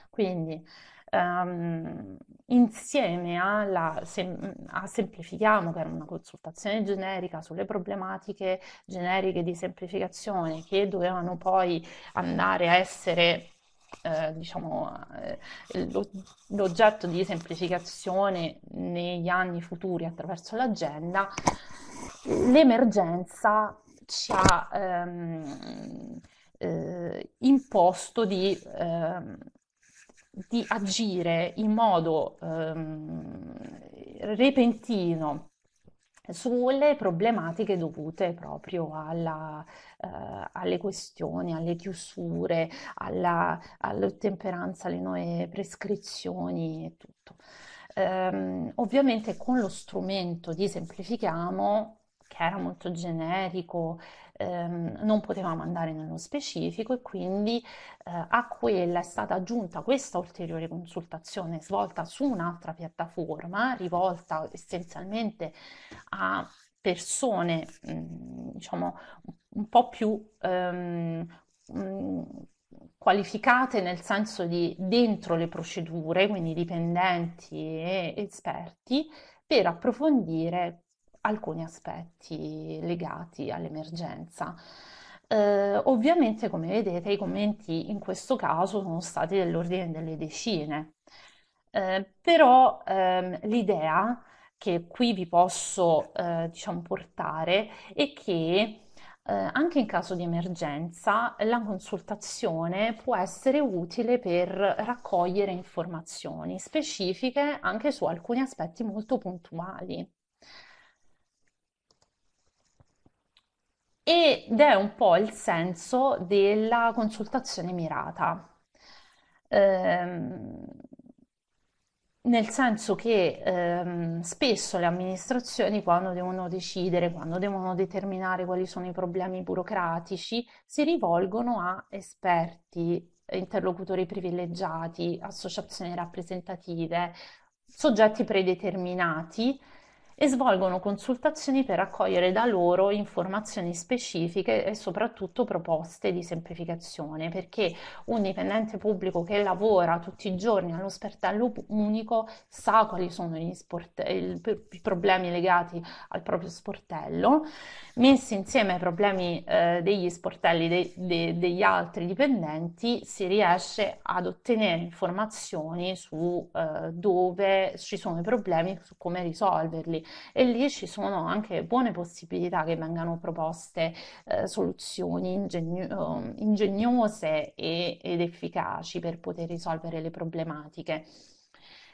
Quindi um, insieme alla, sem- a Semplifichiamo, che era una consultazione generica sulle problematiche generiche di semplificazione che dovevano poi andare a essere eh, diciamo, eh, l'oggetto di semplificazione negli anni futuri attraverso l'agenda, l'emergenza ci ha ehm, eh, imposto di ehm, di agire in modo ehm, repentino sulle problematiche dovute proprio alla, eh, alle questioni, alle chiusure, alla, all'ottemperanza alle nuove prescrizioni e tutto. Ehm, ovviamente con lo strumento di semplifichiamo, che era molto generico, ehm, non potevamo andare nello specifico e quindi eh, a quella è stata aggiunta questa ulteriore consultazione svolta su un'altra piattaforma, rivolta essenzialmente a persone, mh, mm, diciamo, un po' più ehm, mh, mm, qualificate nel senso di dentro le procedure, quindi dipendenti e esperti, per approfondire alcuni aspetti legati all'emergenza. Eh, ovviamente, come vedete, i commenti in questo caso sono stati dell'ordine delle decine, eh, però ehm, l'idea che qui vi posso eh, diciamo, portare è che eh, anche in caso di emergenza la consultazione può essere utile per raccogliere informazioni specifiche anche su alcuni aspetti molto puntuali. Ed è un po' il senso della consultazione mirata. Ehm, nel senso che ehm, spesso le amministrazioni quando devono decidere, quando devono determinare quali sono i problemi burocratici, si rivolgono a esperti, interlocutori privilegiati, associazioni rappresentative, soggetti predeterminati e svolgono consultazioni per raccogliere da loro informazioni specifiche e soprattutto proposte di semplificazione, perché un dipendente pubblico che lavora tutti i giorni allo sportello unico sa quali sono gli sport- i problemi legati al proprio sportello, messi insieme ai problemi eh, degli sportelli de- de- degli altri dipendenti si riesce ad ottenere informazioni su eh, dove ci sono i problemi, su come risolverli e lì ci sono anche buone possibilità che vengano proposte eh, soluzioni ingegno- ingegnose e, ed efficaci per poter risolvere le problematiche.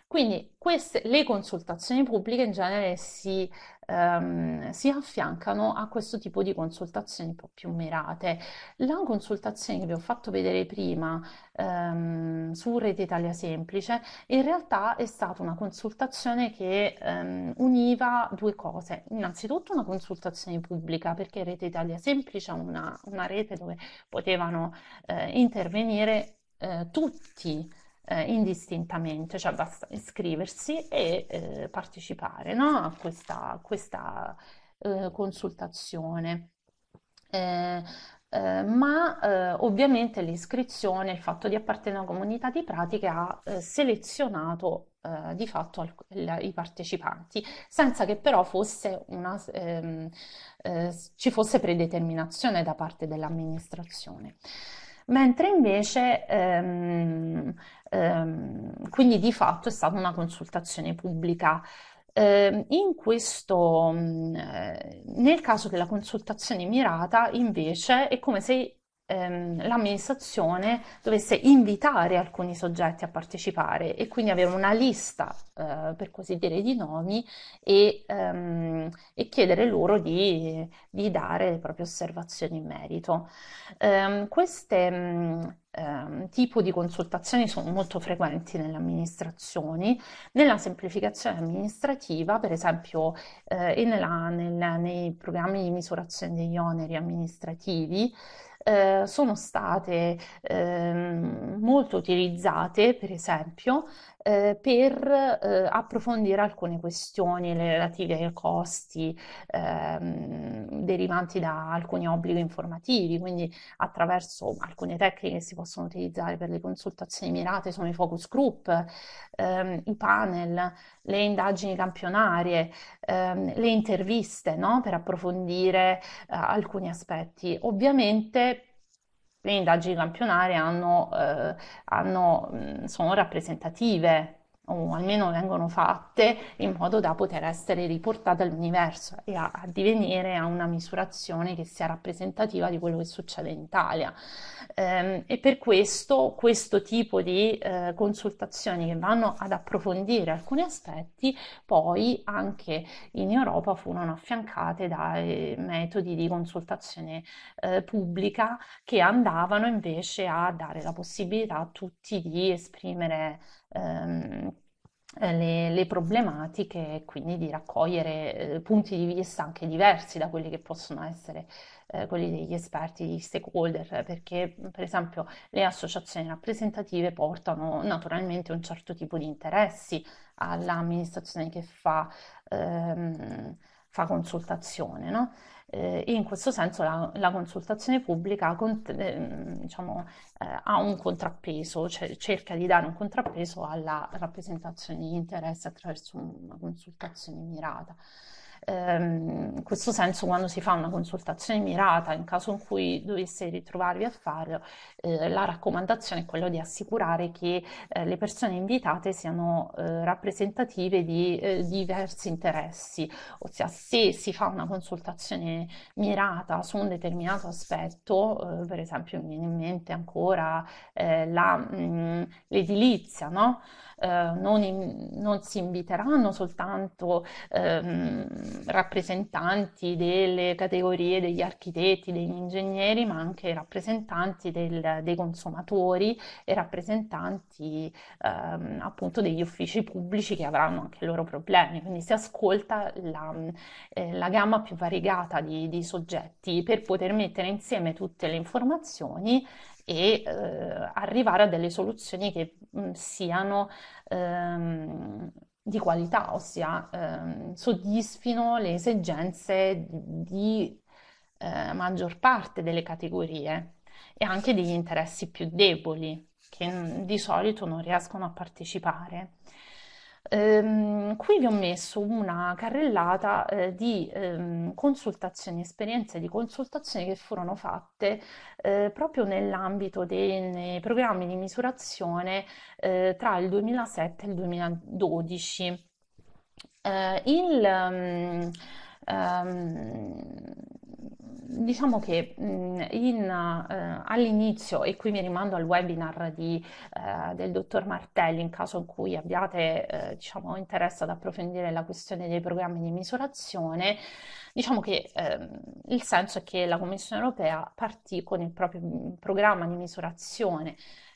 Quindi queste, le consultazioni pubbliche in genere si, ehm, si, affiancano a questo tipo di consultazioni un po' più mirate. La consultazione che vi ho fatto vedere prima ehm, su Rete Italia Semplice in realtà è stata una consultazione che ehm, univa due cose. Innanzitutto una consultazione pubblica perché Rete Italia Semplice è una, una rete dove potevano eh, intervenire eh, tutti eh, indistintamente, cioè basta iscriversi e eh, partecipare no? a questa, questa eh, consultazione. Eh, eh, ma eh, ovviamente l'iscrizione, il fatto di appartenere a una comunità di pratiche ha selezionato di fatto al, il, i partecipanti, senza che però fosse una, ehm, ci fosse predeterminazione da parte dell'amministrazione mentre invece ehm, ehm, quindi di fatto è stata una consultazione pubblica. Eh, in questo, eh, nel caso della consultazione mirata, invece, è come se ehm, l'amministrazione dovesse invitare alcuni soggetti a partecipare e quindi avere una lista, eh, per così dire, di nomi e, ehm, e chiedere loro di, di, dare le proprie osservazioni in merito. Eh, queste mh, eh, tipo di consultazioni sono molto frequenti nelle amministrazioni. Nella semplificazione amministrativa, per esempio, eh, e nella, nel, nei programmi di misurazione degli oneri amministrativi, eh, sono state eh, molto utilizzate, per esempio, eh, per eh, approfondire alcune questioni relative ai costi ehm, derivanti da alcuni obblighi informativi, quindi attraverso alcune tecniche che si possono utilizzare per le consultazioni mirate sono i focus group, ehm, i panel, le indagini campionarie, ehm, le interviste no? per approfondire eh, alcuni aspetti. Ovviamente le indagini campionarie hanno, eh, hanno, sono rappresentative o almeno vengono fatte in modo da poter essere riportate all'universo e a, a divenire a una misurazione che sia rappresentativa di quello che succede in Italia. Ehm, e per questo questo tipo di eh, consultazioni che vanno ad approfondire alcuni aspetti poi anche in Europa furono affiancate dai metodi di consultazione eh, pubblica che andavano invece a dare la possibilità a tutti di esprimere ehm, le, le, problematiche e quindi di raccogliere eh, punti di vista anche diversi da quelli che possono essere eh, quelli degli esperti, degli stakeholder, perché per esempio le associazioni rappresentative portano naturalmente un certo tipo di interessi all'amministrazione che fa, ehm, fa consultazione, no? eh, in questo senso la, la consultazione pubblica cont- eh, diciamo, eh, ha un contrappeso, cioè cerca di dare un contrappeso alla rappresentazione di interesse attraverso una consultazione mirata. Ehm, in questo senso, quando si fa una consultazione mirata, in caso in cui dovesse ritrovarvi a farlo, eh, la raccomandazione è quella di assicurare che eh, le persone invitate siano eh, rappresentative di eh, diversi interessi, ossia se si fa una consultazione mirata su un determinato aspetto, eh, per esempio mi viene in mente ancora eh, la, mm, l'edilizia, no? non, in, non, si inviteranno soltanto ehm, rappresentanti delle categorie degli architetti, degli ingegneri, ma anche rappresentanti del, dei consumatori e rappresentanti ehm, appunto degli uffici pubblici che avranno anche i loro problemi. Quindi si ascolta la, eh, la gamma più variegata di, di, soggetti per poter mettere insieme tutte le informazioni e eh, arrivare a delle soluzioni che mh, siano ehm, di qualità, ossia ehm, soddisfino le esigenze di eh, maggior parte delle categorie e anche degli interessi più deboli che di solito non riescono a partecipare. Ehm, qui vi ho messo una carrellata eh, di ehm, consultazioni, esperienze di consultazioni che furono fatte eh, proprio nell'ambito dei programmi di misurazione eh, tra il 2007 e il 2012. eh, il, um, um, diciamo che mm, in, uh, all'inizio, e qui mi rimando al webinar di, uh, del dottor Martelli, in caso in cui abbiate uh, diciamo, interesse ad approfondire la questione dei programmi di misurazione, diciamo che ehm, il senso è che la Commissione europea partì con il proprio mm, programma di misurazione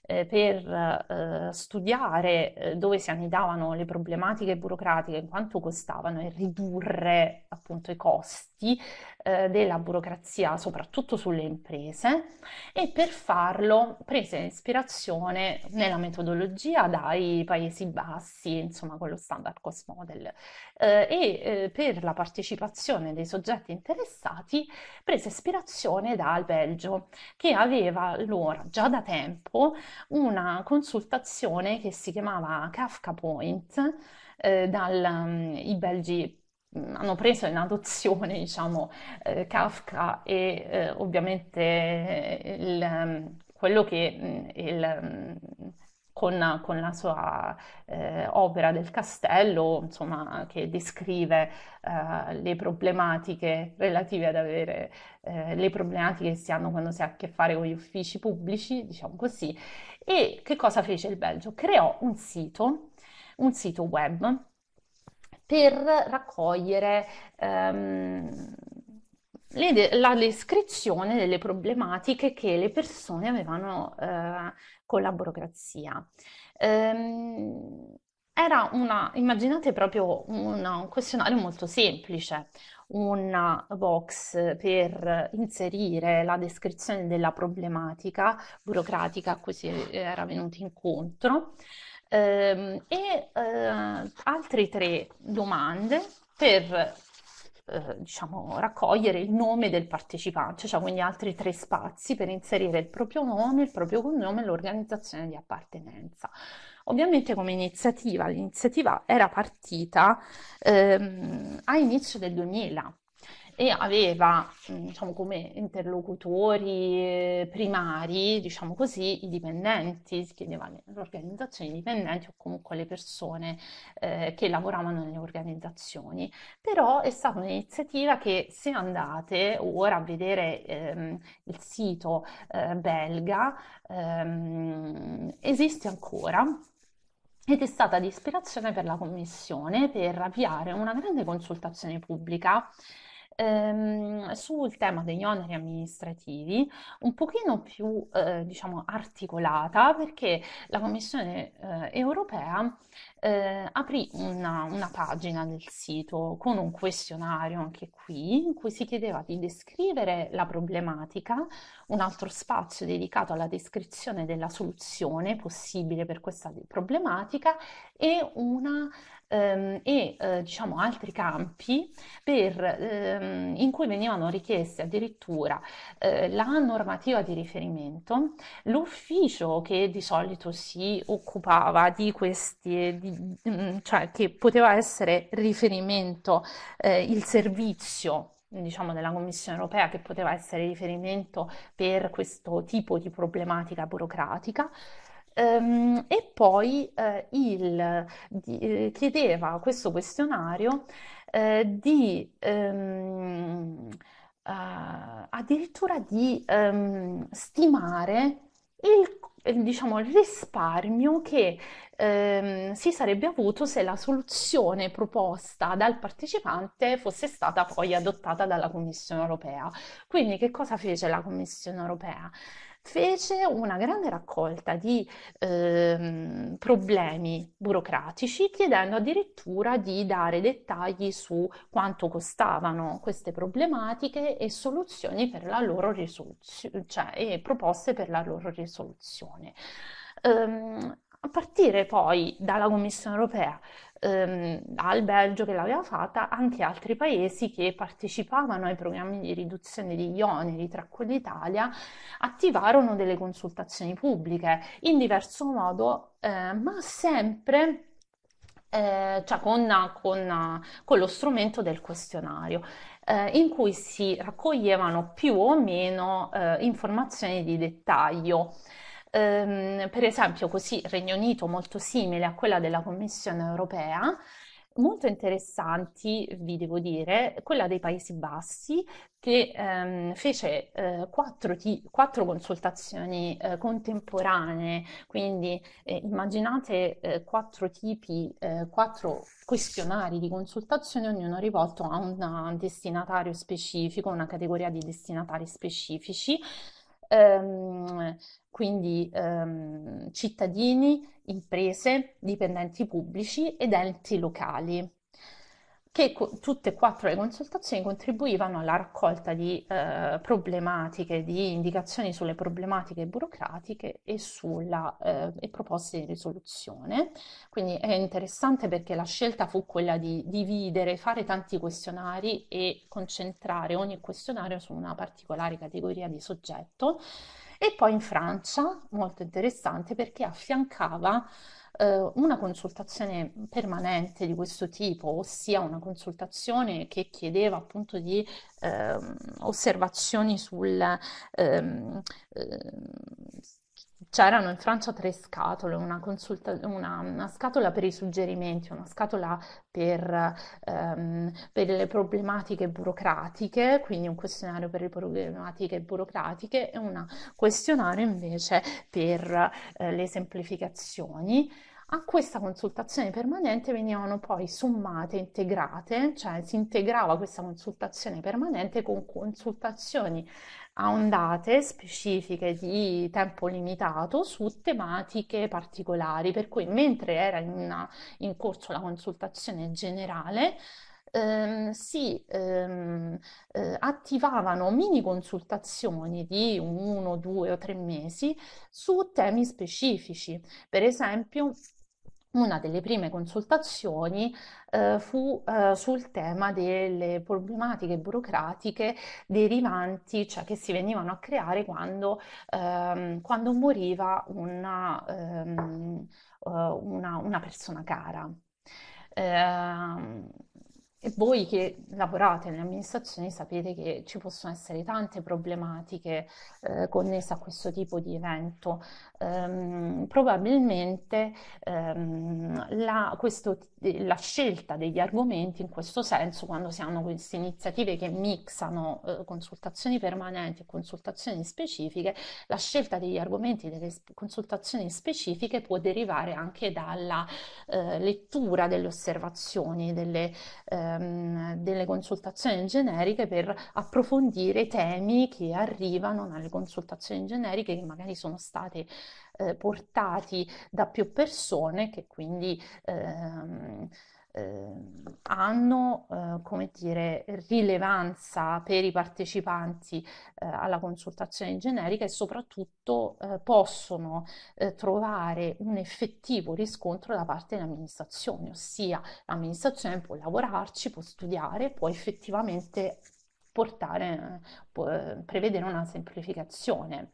eh, per eh, studiare eh, dove si annidavano le problematiche burocratiche, quanto costavano e ridurre appunto i costi eh, della burocrazia, soprattutto sulle imprese, e per farlo prese ispirazione nella metodologia dai Paesi Bassi, insomma quello standard cost model, eh, e per la partecipazione dei soggetti interessati prese ispirazione dal Belgio, che aveva allora già da tempo una consultazione che si chiamava Kafka Point, eh, dal, um, i belgi mm, hanno preso in adozione, diciamo, eh, Kafka e eh, ovviamente eh, il, um, quello che mm, il, mm, con, con, la sua eh, opera del castello, insomma, che descrive eh, le problematiche relative ad avere eh, le problematiche che si hanno quando si ha a che fare con gli uffici pubblici, diciamo così. E che cosa fece il Belgio? Creò un sito, un sito web per raccogliere ehm, le, la descrizione delle problematiche che le persone avevano eh, con la burocrazia. Ehm, era una, immaginate proprio una, un questionario molto semplice, una box per inserire la descrizione della problematica burocratica a cui si era venuto incontro ehm, e eh, altre tre domande per eh, diciamo, raccogliere il nome del partecipante, cioè quindi altri tre spazi per inserire il proprio nome, il proprio cognome e l'organizzazione di appartenenza. Ovviamente come iniziativa, l'iniziativa era partita ehm, a inizio del 2000, e aveva diciamo, come interlocutori primari, diciamo così, i dipendenti, si chiedeva le organizzazioni dipendenti o comunque le persone eh, che lavoravano nelle organizzazioni. Però è stata un'iniziativa che se andate ora a vedere ehm, il sito eh, belga, ehm, esiste ancora ed è stata di ispirazione per la Commissione per avviare una grande consultazione pubblica ehm, sul tema degli oneri amministrativi un pochino più, eh, diciamo, articolata perché la Commissione eh, europea eh, aprì una, una, pagina del sito con un questionario anche qui in cui si chiedeva di descrivere la problematica, un altro spazio dedicato alla descrizione della soluzione possibile per questa problematica e una ehm, e eh, diciamo altri campi per, ehm, in cui venivano richieste addirittura eh, la normativa di riferimento, l'ufficio che di solito si occupava di questi, di, mm, cioè che poteva essere riferimento, eh, il servizio diciamo, della Commissione europea che poteva essere riferimento per questo tipo di problematica burocratica. Um, e poi uh, il, di, eh, chiedeva questo questionario uh, di um, uh, addirittura di um, stimare il, diciamo, il risparmio che ehm, si sarebbe avuto se la soluzione proposta dal partecipante fosse stata poi adottata dalla Commissione europea. Quindi che cosa fece la Commissione europea? Fece una grande raccolta di eh, problemi burocratici, chiedendo addirittura di dare dettagli su quanto costavano queste problematiche e soluzioni per la loro risoluzione, cioè e proposte per la loro risoluzione. Um, a partire poi dalla Commissione europea ehm, al Belgio che l'aveva fatta, anche altri paesi che partecipavano ai programmi di riduzione degli oneri, tra cui l'Italia, attivarono delle consultazioni pubbliche in diverso modo, eh, ma sempre eh, cioè con, con, con, lo strumento del questionario, eh, in cui si raccoglievano più o meno eh, informazioni di dettaglio. Ehm, per esempio, così Regno Unito molto simile a quella della Commissione europea, molto interessanti, vi devo dire, quella dei Paesi Bassi, che ehm, fece eh, quattro, ti- quattro consultazioni eh, contemporanee, quindi eh, immaginate eh, quattro tipi, eh, quattro questionari di consultazione, ognuno rivolto a un destinatario specifico, una categoria di destinatari specifici. Ehm, quindi ehm, cittadini, imprese, dipendenti pubblici ed enti locali che tutte e quattro le consultazioni contribuivano alla raccolta di eh, problematiche, di indicazioni sulle problematiche burocratiche e, sulla, eh, e proposte di risoluzione. Quindi è interessante perché la scelta fu quella di dividere, fare tanti questionari e concentrare ogni questionario su una particolare categoria di soggetto. E poi in Francia, molto interessante perché affiancava eh, una consultazione permanente di questo tipo, ossia una consultazione che chiedeva appunto di eh, osservazioni sul... Ehm, eh, c'erano in Francia tre scatole, una, consulta, una, una, scatola per i suggerimenti, una scatola per, ehm, per, le problematiche burocratiche, quindi un questionario per le problematiche burocratiche e un questionario invece per eh, le semplificazioni. A questa consultazione permanente venivano poi sommate, integrate, cioè si integrava questa consultazione permanente con consultazioni a ondate specifiche di tempo limitato su tematiche particolari, per cui mentre era in, in corso la consultazione generale, ehm, si ehm, eh, attivavano mini consultazioni di uno, due o tre mesi su temi specifici. Per esempio, una delle prime consultazioni eh, fu eh, sul tema delle problematiche burocratiche derivanti, cioè che si venivano a creare quando, ehm, quando moriva una, ehm, uh, una, una persona cara. Eh, e voi che lavorate nelle amministrazioni sapete che ci possono essere tante problematiche eh, connesse a questo tipo di evento. Um, probabilmente um, la, questo, la, scelta degli argomenti in questo senso, quando si hanno queste iniziative che mixano eh, consultazioni permanenti e consultazioni specifiche, la scelta degli argomenti delle consultazioni specifiche può derivare anche dalla eh, lettura delle osservazioni, delle eh, ehm, delle consultazioni generiche per approfondire temi che arrivano nelle consultazioni generiche che magari sono state eh, portati da più persone che quindi ehm, eh, hanno, eh, come dire, rilevanza per i partecipanti eh, alla consultazione generica e soprattutto eh, possono trovare un effettivo riscontro da parte dell'amministrazione, ossia l'amministrazione può lavorarci, può studiare, può effettivamente portare, può, prevedere una semplificazione.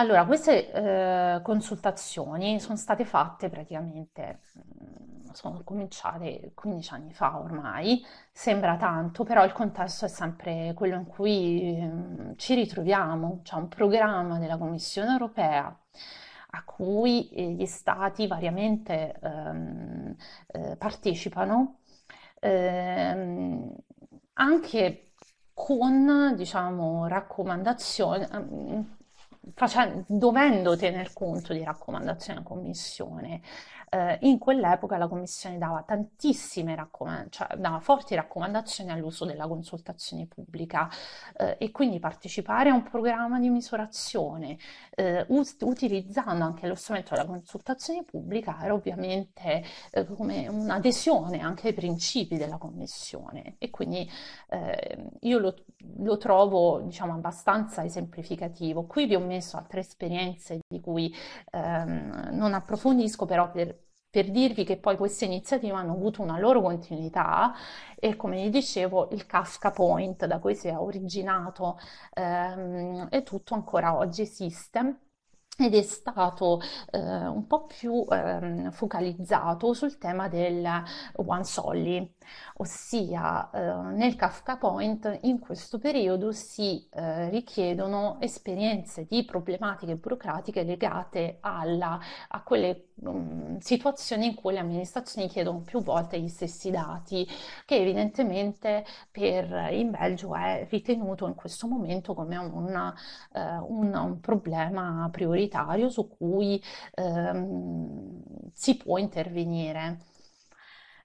Allora, queste eh, consultazioni sono state fatte praticamente, mm, sono cominciate 15 anni fa ormai, sembra tanto, però il contesto è sempre quello in cui mm, ci ritroviamo, c'è un programma della Commissione europea a cui eh, gli stati variamente ehm, eh, partecipano, ehm, anche con, diciamo, raccomandazioni mm, facendo, dovendo tener conto di raccomandazioni a commissione eh, in quell'epoca la Commissione dava tantissime raccomandazioni, cioè dava forti raccomandazioni all'uso della consultazione pubblica eh, e quindi partecipare a un programma di misurazione eh, ut- utilizzando anche lo strumento della consultazione pubblica era ovviamente eh, come un'adesione anche ai principi della Commissione e quindi eh, io lo, lo trovo diciamo abbastanza esemplificativo. Qui vi ho messo altre esperienze di cui ehm, non approfondisco però per per dirvi che poi queste iniziative hanno avuto una loro continuità e come vi dicevo il Kafka Point da cui si è originato ehm, e tutto ancora oggi esiste ed è stato eh, un po' più eh, focalizzato sul tema del one solly, ossia eh, nel Kafka Point in questo periodo si eh, richiedono esperienze di problematiche burocratiche legate alla, a quelle um, situazioni in cui le amministrazioni chiedono più volte gli stessi dati, che evidentemente per il Belgio è ritenuto in questo momento come una, uh, un, un, problema prioritario su cui um, si può intervenire.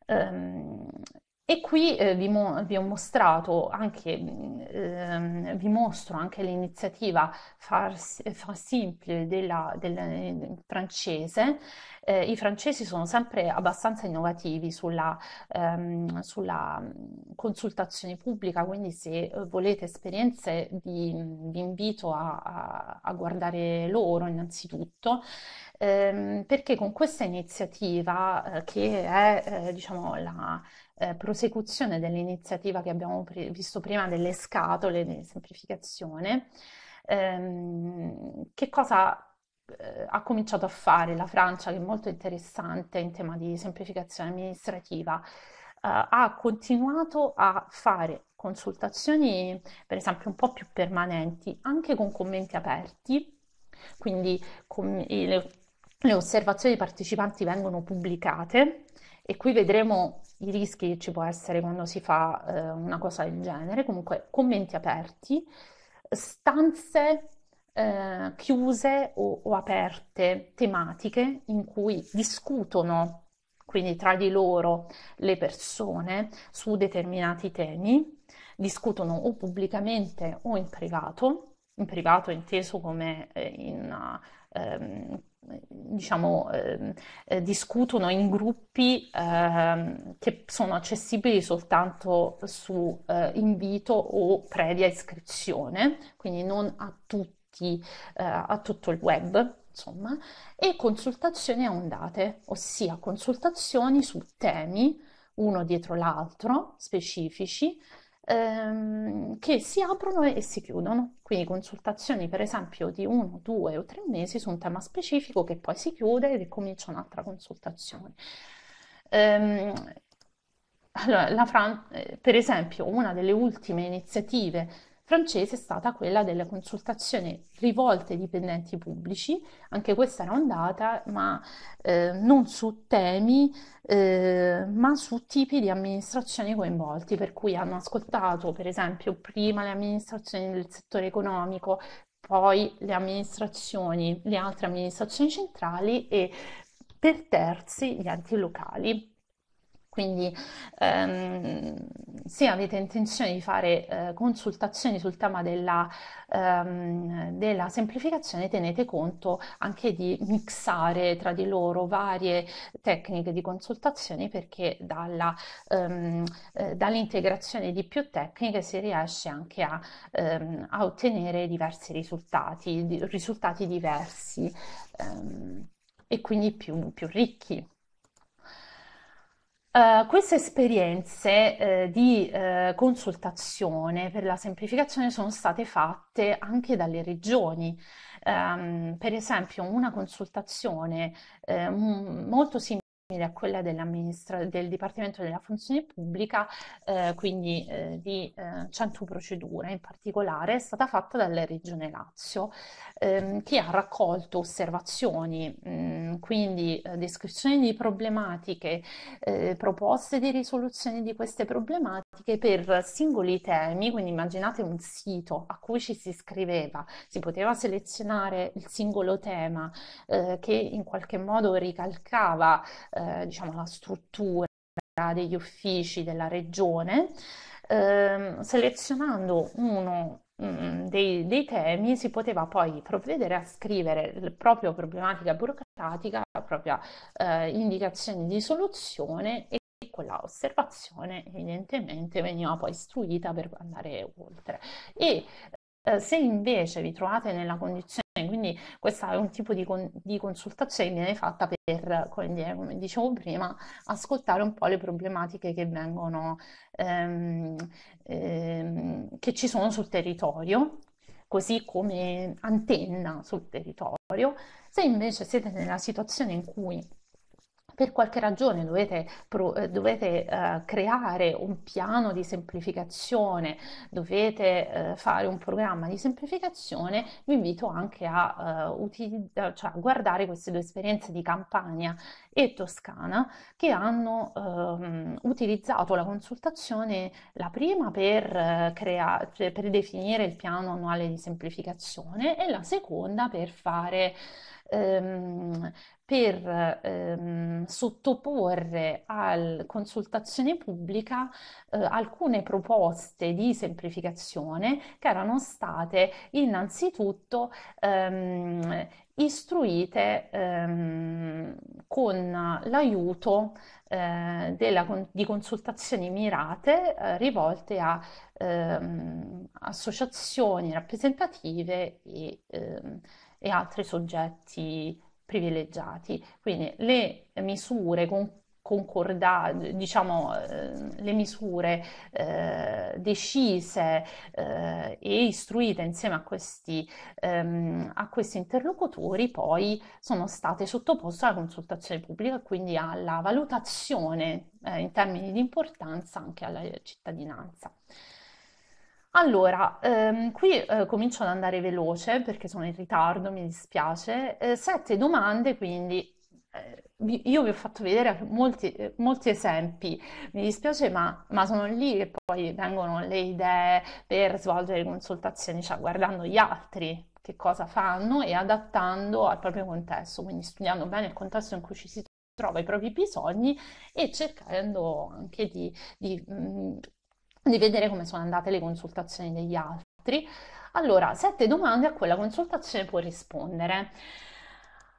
Um, e qui eh, vi, mo- vi, ho mostrato anche, eh, vi mostro anche l'iniziativa Far, Far Simple della, della, del francese. Eh, I francesi sono sempre abbastanza innovativi sulla, ehm, sulla consultazione pubblica, quindi se eh, volete esperienze vi, vi invito a, a, a, guardare loro innanzitutto. Ehm, perché con questa iniziativa, eh, che è eh, diciamo, la, eh, prosecuzione dell'iniziativa che abbiamo pre- visto prima delle scatole di semplificazione, ehm, che cosa eh, ha cominciato a fare la Francia, che è molto interessante in tema di semplificazione amministrativa? Uh, ha continuato a fare consultazioni, per esempio, un po' più permanenti, anche con commenti aperti, quindi com- le, le osservazioni dei partecipanti vengono pubblicate e qui vedremo i rischi che ci può essere quando si fa eh, una cosa del genere, comunque commenti aperti, stanze eh, chiuse o, o aperte, tematiche in cui discutono quindi tra di loro le persone su determinati temi, discutono o pubblicamente o in privato, in privato inteso come eh, in, ehm, diciamo, eh, eh, discutono in gruppi eh, che sono accessibili soltanto su eh, invito o previa iscrizione, quindi non a tutti, eh, a tutto il web. Insomma, e consultazioni a ondate, ossia consultazioni su temi uno dietro l'altro specifici ehm, che si aprono e si chiudono. Quindi consultazioni per esempio di uno, due o tre mesi su un tema specifico che poi si chiude e ricomincia un'altra consultazione. Ehm, allora, Fran- eh, per esempio, una delle ultime iniziative francese è stata quella delle consultazioni rivolte ai dipendenti pubblici, anche questa era ondata, ma eh, non su temi, eh, ma su tipi di amministrazioni coinvolti, per cui hanno ascoltato per esempio prima le amministrazioni del settore economico, poi le amministrazioni, le altre amministrazioni centrali e per terzi gli enti locali. Quindi ehm, se avete intenzione di fare eh, consultazioni sul tema della, ehm, della, semplificazione, tenete conto anche di mixare tra di loro varie tecniche di consultazione perché dalla, ehm, eh, dall'integrazione di più tecniche si riesce anche a, ehm, a ottenere diversi risultati, risultati diversi ehm, e quindi più, più ricchi. Uh, queste esperienze uh, di uh, consultazione per la semplificazione sono state fatte anche dalle regioni. Um, per esempio, una consultazione molto simile a quella del Dipartimento della Funzione Pubblica, eh, quindi eh, di eh, 100 procedure. In particolare, è stata fatta dalla Regione Lazio, ehm, che ha raccolto osservazioni, mh, mm, quindi eh, descrizioni di problematiche, eh, proposte di risoluzione di queste problematiche per singoli temi, quindi immaginate un sito a cui ci si iscriveva, si poteva selezionare il singolo tema eh, che in qualche modo ricalcava eh, diciamo, la struttura degli uffici della regione, eh, selezionando uno mm, dei, dei, temi si poteva poi provvedere a scrivere la propria problematica burocratica, la propria eh, indicazione di soluzione e quella osservazione evidentemente veniva poi istruita per andare oltre. E eh, se invece vi trovate nella condizione quindi questo è un tipo di, con, di, consultazione che viene fatta per, come, dicevo prima, ascoltare un po' le problematiche che vengono, ehm, ehm, che ci sono sul territorio, così come antenna sul territorio. Se invece siete nella situazione in cui per qualche ragione dovete, eh, dovete uh, creare un piano di semplificazione, dovete uh, fare un programma di semplificazione, vi invito anche a, uh, utilizz- cioè a guardare queste due esperienze di Campania e Toscana che hanno ehm, utilizzato la consultazione la prima per, crea- cioè per definire il piano annuale di semplificazione e la seconda per fare ehm, per ehm, sottoporre a consultazione pubblica eh, alcune proposte di semplificazione che erano state innanzitutto ehm, istruite ehm, con l'aiuto eh, della, di consultazioni mirate eh, rivolte a ehm, associazioni rappresentative e, ehm, e altri soggetti privilegiati. Quindi le misure con concordate, diciamo, eh, le misure eh, decise eh, e istruite insieme a questi, ehm, a questi interlocutori poi sono state sottoposte alla consultazione pubblica, quindi alla valutazione eh, in termini di importanza anche alla cittadinanza. Allora, ehm, qui eh, comincio ad andare veloce perché sono in ritardo, mi dispiace. Eh, sette domande, quindi eh, io vi ho fatto vedere molti, molti esempi, mi dispiace, ma, ma, sono lì che poi vengono le idee per svolgere consultazioni, cioè guardando gli altri che cosa fanno e adattando al proprio contesto, quindi studiando bene il contesto in cui ci si trova i propri bisogni e cercando anche di, di mh, mm, di vedere come sono andate le consultazioni degli altri. Allora, sette domande a cui la consultazione può rispondere.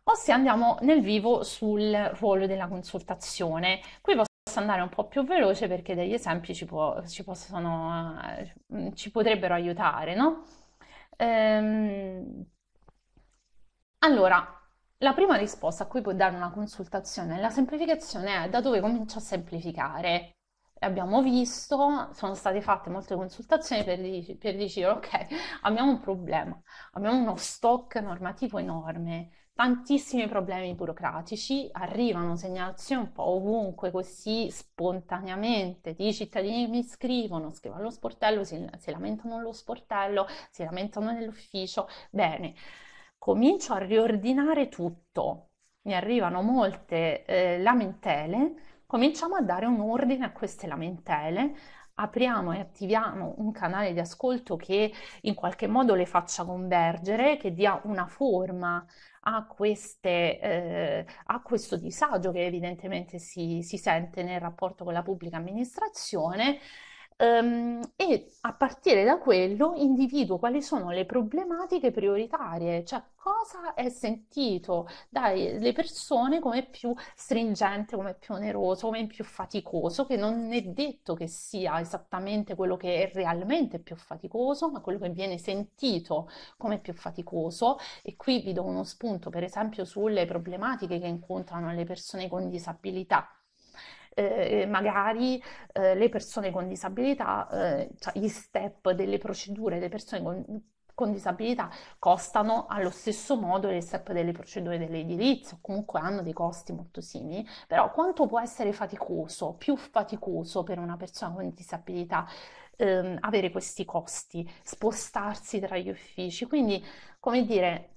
Ossia andiamo nel vivo sul ruolo della consultazione. Qui posso andare un po' più veloce perché degli esempi ci, può, ci, possono, eh, ci potrebbero aiutare, no? Ehm, allora, la prima risposta a cui può dare una consultazione, la semplificazione è da dove comincia a semplificare abbiamo visto, sono state fatte molte consultazioni per, per dire ok, abbiamo un problema, abbiamo uno stock normativo enorme, tantissimi problemi burocratici, arrivano segnalazioni un po' ovunque così spontaneamente di cittadini mi scrivono, scrivono allo sportello, si, si lamentano allo sportello, si lamentano nell'ufficio, bene, comincio a riordinare tutto, mi arrivano molte eh, lamentele cominciamo a dare un ordine a queste lamentele, apriamo e attiviamo un canale di ascolto che in qualche modo le faccia convergere, che dia una forma a, queste, eh, a questo disagio che evidentemente si, si sente nel rapporto con la pubblica amministrazione Um, e a partire da quello individuo quali sono le problematiche prioritarie, cioè cosa è sentito dalle persone come più stringente, come più oneroso, come più faticoso, che non è detto che sia esattamente quello che è realmente più faticoso, ma quello che viene sentito come più faticoso. E qui vi do uno spunto, per esempio, sulle problematiche che incontrano le persone con disabilità eh, magari eh, le persone con disabilità, eh, cioè gli step delle procedure delle persone con, con disabilità costano allo stesso modo le step delle procedure dell'edilizia, o comunque hanno dei costi molto simili, però quanto può essere faticoso, più faticoso per una persona con disabilità ehm, avere questi costi, spostarsi tra gli uffici, quindi come dire,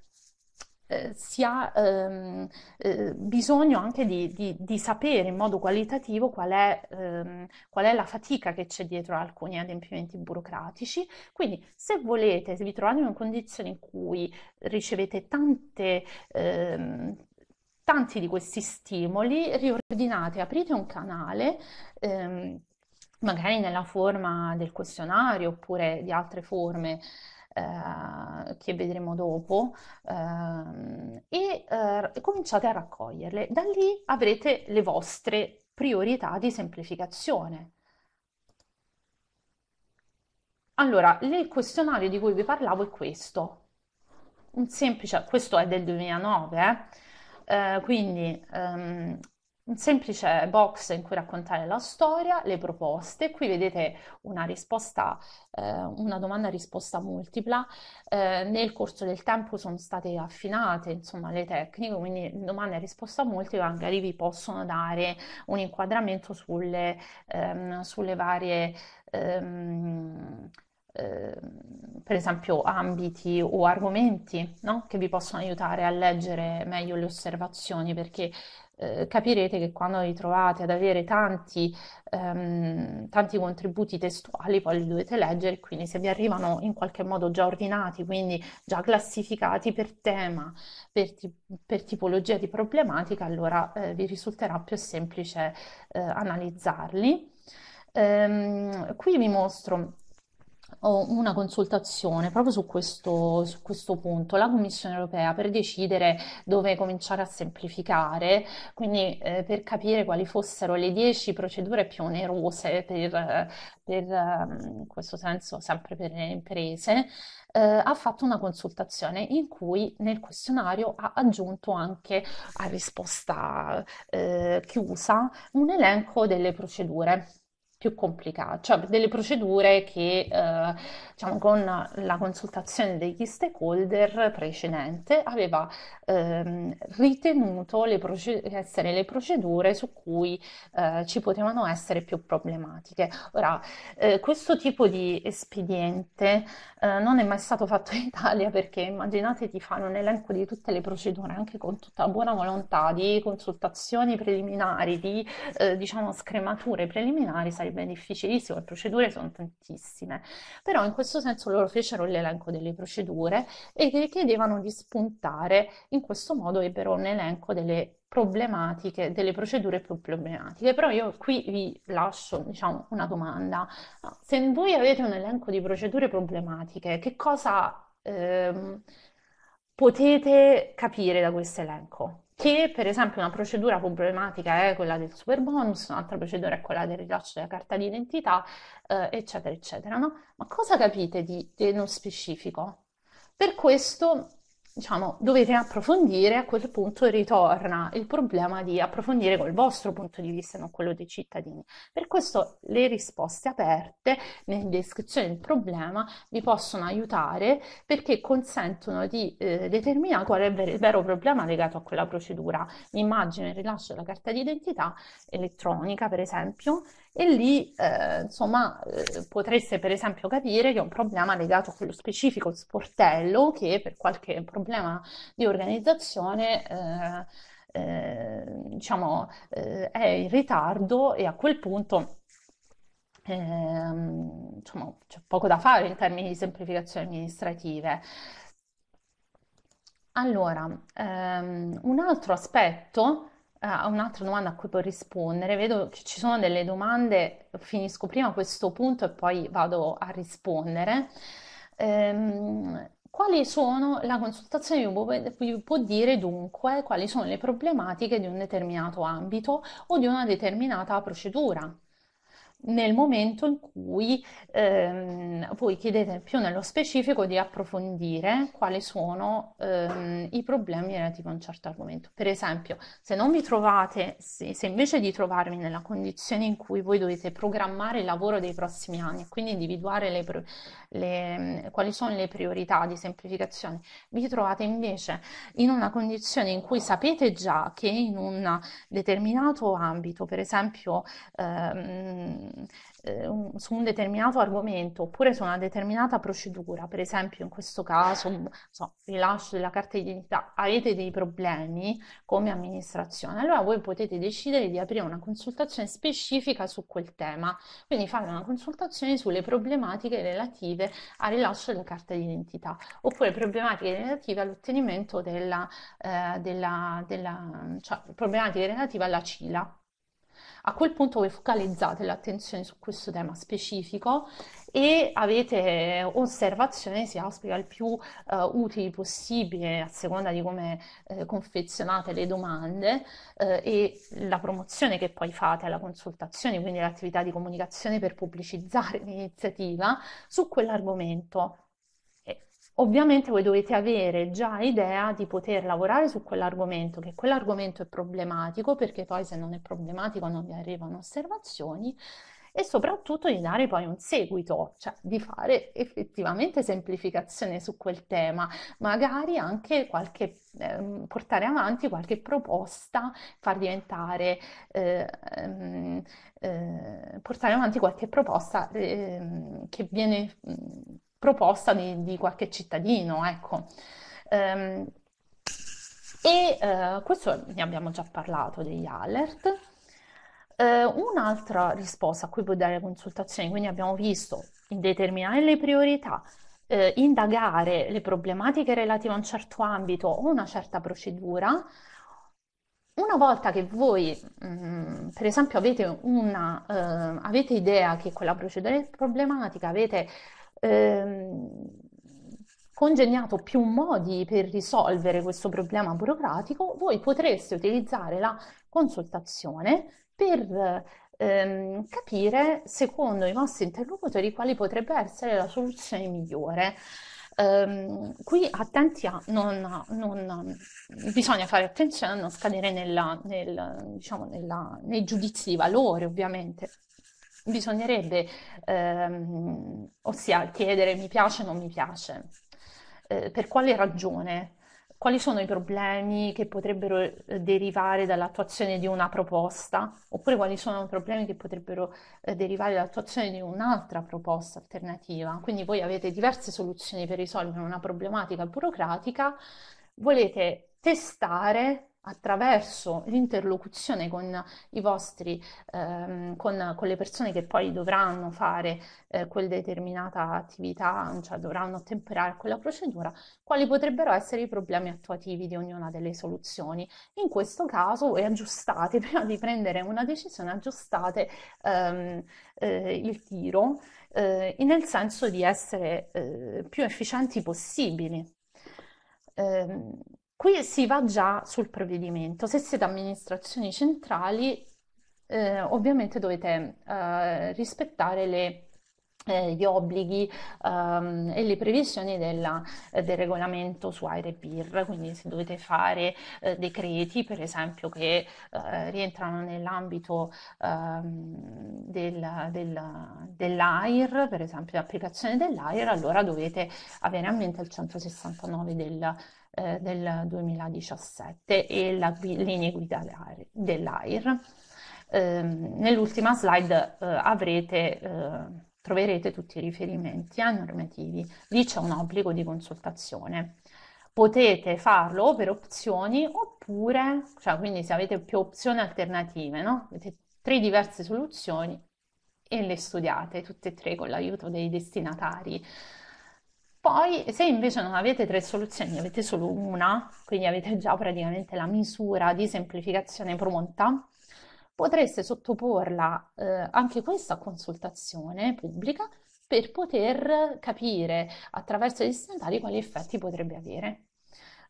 eh, si ha ehm, eh, bisogno anche di, di, di, sapere in modo qualitativo qual è, ehm, qual è la fatica che c'è dietro a alcuni adempimenti burocratici. Quindi se volete, se vi trovate in una condizione in cui ricevete tante... Ehm, tanti di questi stimoli, riordinate, aprite un canale, ehm, magari nella forma del questionario oppure di altre forme eh, che vedremo dopo, eh, e eh, cominciate a raccoglierle. Da lì avrete le vostre priorità di semplificazione. Allora, il questionario di cui vi parlavo è questo. Un semplice, questo è del 2009, eh? eh, quindi ehm, un semplice box in cui raccontare la storia, le proposte. Qui vedete una risposta, eh, una domanda risposta multipla. Eh, nel corso del tempo sono state affinate, insomma, le tecniche, quindi domanda e risposta multipla magari vi possono dare un inquadramento sulle, ehm, sulle varie ehm, Ehm, per esempio ambiti o argomenti no? che vi possono aiutare a leggere meglio le osservazioni perché eh, capirete che quando vi trovate ad avere tanti, ehm, tanti contributi testuali poi li dovete leggere quindi se vi arrivano in qualche modo già ordinati quindi già classificati per tema per, per tipologia di problematica allora eh, vi risulterà più semplice eh, analizzarli. Ehm, qui vi mostro una consultazione proprio su questo, su questo punto, la Commissione europea per decidere dove cominciare a semplificare, quindi eh, per capire quali fossero le 10 procedure più onerose per, per ehm, in questo senso sempre per le imprese, eh, ha fatto una consultazione in cui nel questionario ha aggiunto anche a risposta eh, chiusa un elenco delle procedure più complicate, cioè delle procedure che eh, diciamo, con la consultazione degli stakeholder precedente aveva ehm, ritenuto le essere le procedure su cui eh, ci potevano essere più problematiche. Ora, eh, questo tipo di espediente eh, non è mai stato fatto in Italia perché immaginate di fare un elenco di tutte le procedure anche con tutta buona volontà di consultazioni preliminari, di eh, diciamo scremature preliminari, sarebbe sarebbe difficilissimo, le procedure sono tantissime, però in questo senso loro fecero l'elenco delle procedure e che chiedevano di spuntare, in questo modo ebbero un elenco delle problematiche, delle procedure più problematiche. Però io qui vi lascio, diciamo, una domanda. Se voi avete un elenco di procedure problematiche, che cosa ehm, potete capire da questo elenco? Che per esempio una procedura problematica è quella del super bonus, un'altra procedura è quella del rilascio della carta d'identità, eh, eccetera, eccetera, no? Ma cosa capite di, di nello specifico? Per questo diciamo, dovete approfondire, a quel punto ritorna il problema di approfondire col vostro punto di vista, non quello dei cittadini. Per questo le risposte aperte nella descrizione del problema vi possono aiutare perché consentono di eh, determinare qual è il vero, il vero, problema legato a quella procedura. Immagino il rilascio della carta d'identità elettronica, per esempio, e lì eh, insomma eh, potreste per esempio capire che è un problema legato a quello specifico sportello che per qualche problema di organizzazione eh, eh diciamo eh, è in ritardo e a quel punto ehm, insomma, c'è poco da fare in termini di semplificazioni amministrative. Allora, ehm, un altro aspetto a un'altra domanda a cui puoi rispondere. Vedo che ci sono delle domande, finisco prima questo punto e poi vado a rispondere. Ehm, quali sono, la consultazione può, può dire dunque quali sono le problematiche di un determinato ambito o di una determinata procedura nel momento in cui ehm, voi chiedete più nello specifico di approfondire quali sono ehm, i problemi relativi a un certo argomento. Per esempio, se non vi trovate, se, se, invece di trovarvi nella condizione in cui voi dovete programmare il lavoro dei prossimi anni quindi individuare le, le, quali sono le priorità di semplificazione, vi trovate invece in una condizione in cui sapete già che in un determinato ambito, per esempio ehm, eh, un, su un determinato argomento oppure su una determinata procedura, per esempio in questo caso, so, rilascio della carta d'identità, avete dei problemi come amministrazione, allora voi potete decidere di aprire una consultazione specifica su quel tema, quindi fare una consultazione sulle problematiche relative al rilascio della carta d'identità oppure problematiche relative all'ottenimento della, eh, della, della cioè, problematiche relative alla CILA. A quel punto voi focalizzate l'attenzione su questo tema specifico e avete osservazioni, si auspica il più uh, utili possibile a seconda di come uh, confezionate le domande uh, e la promozione che poi fate alla consultazione, quindi l'attività di comunicazione per pubblicizzare l'iniziativa su quell'argomento ovviamente voi dovete avere già idea di poter lavorare su quell'argomento, che quell'argomento è problematico, perché poi se non è problematico non vi arrivano osservazioni, e soprattutto di dare poi un seguito, cioè di fare effettivamente semplificazione su quel tema, magari anche qualche, eh, portare avanti qualche proposta, far diventare, eh, eh, portare avanti qualche proposta ehm, che viene proposta di, di, qualche cittadino, ecco. Um, e uh, questo ne abbiamo già parlato degli alert. Eh, un'altra risposta a cui puoi dare consultazioni, quindi abbiamo visto determinare le priorità, eh, indagare le problematiche relative a un certo ambito o una certa procedura. Una volta che voi, mh, mm, per esempio, avete, una, eh, avete idea che quella procedura è problematica, avete ehm, congegnato più modi per risolvere questo problema burocratico, voi potreste utilizzare la consultazione per ehm, capire, secondo i vostri interlocutori, quali potrebbe essere la soluzione migliore. Um, qui attenti a non, non, bisogna fare attenzione a non scadere nella, nel, diciamo nella, nei giudizi di valore, ovviamente. Bisognerebbe, um, ossia, chiedere mi piace o non mi piace. Uh, per quale ragione? quali sono i problemi che potrebbero eh, derivare dall'attuazione di una proposta, oppure quali sono i problemi che potrebbero eh, derivare dall'attuazione di un'altra proposta alternativa. Quindi voi avete diverse soluzioni per risolvere una problematica burocratica, volete testare attraverso l'interlocuzione con i vostri, ehm, con, con, le persone che poi dovranno fare eh, quella determinata attività, cioè dovranno ottemperare quella procedura, quali potrebbero essere i problemi attuativi di ognuna delle soluzioni. In questo caso voi aggiustate, prima di prendere una decisione, aggiustate ehm, eh, il tiro eh, nel senso di essere eh, più efficienti possibili. Qui si va già sul provvedimento. Se siete amministrazioni centrali, eh, ovviamente dovete eh, rispettare le, eh, gli obblighi ehm, e le previsioni della, eh, del regolamento su aire e BIR, quindi se dovete fare eh, decreti, per esempio, che eh, rientrano nell'ambito ehm, del, del, dell'AIR, per esempio l'applicazione dell'AIR, allora dovete avere a mente il 169 del eh, del 2017 e la linee guida dell'AIR. Eh, nell'ultima slide eh, avrete, eh, troverete tutti i riferimenti a normativi. Lì c'è un obbligo di consultazione. Potete farlo o per opzioni oppure, cioè quindi se avete più opzioni alternative, no? Avete tre diverse soluzioni e le studiate tutte e tre con l'aiuto dei destinatari poi, se invece non avete tre soluzioni, avete solo una, quindi avete già praticamente la misura di semplificazione pronta, potreste sottoporla eh, anche questa consultazione pubblica per poter capire attraverso i destinatari quali effetti potrebbe avere.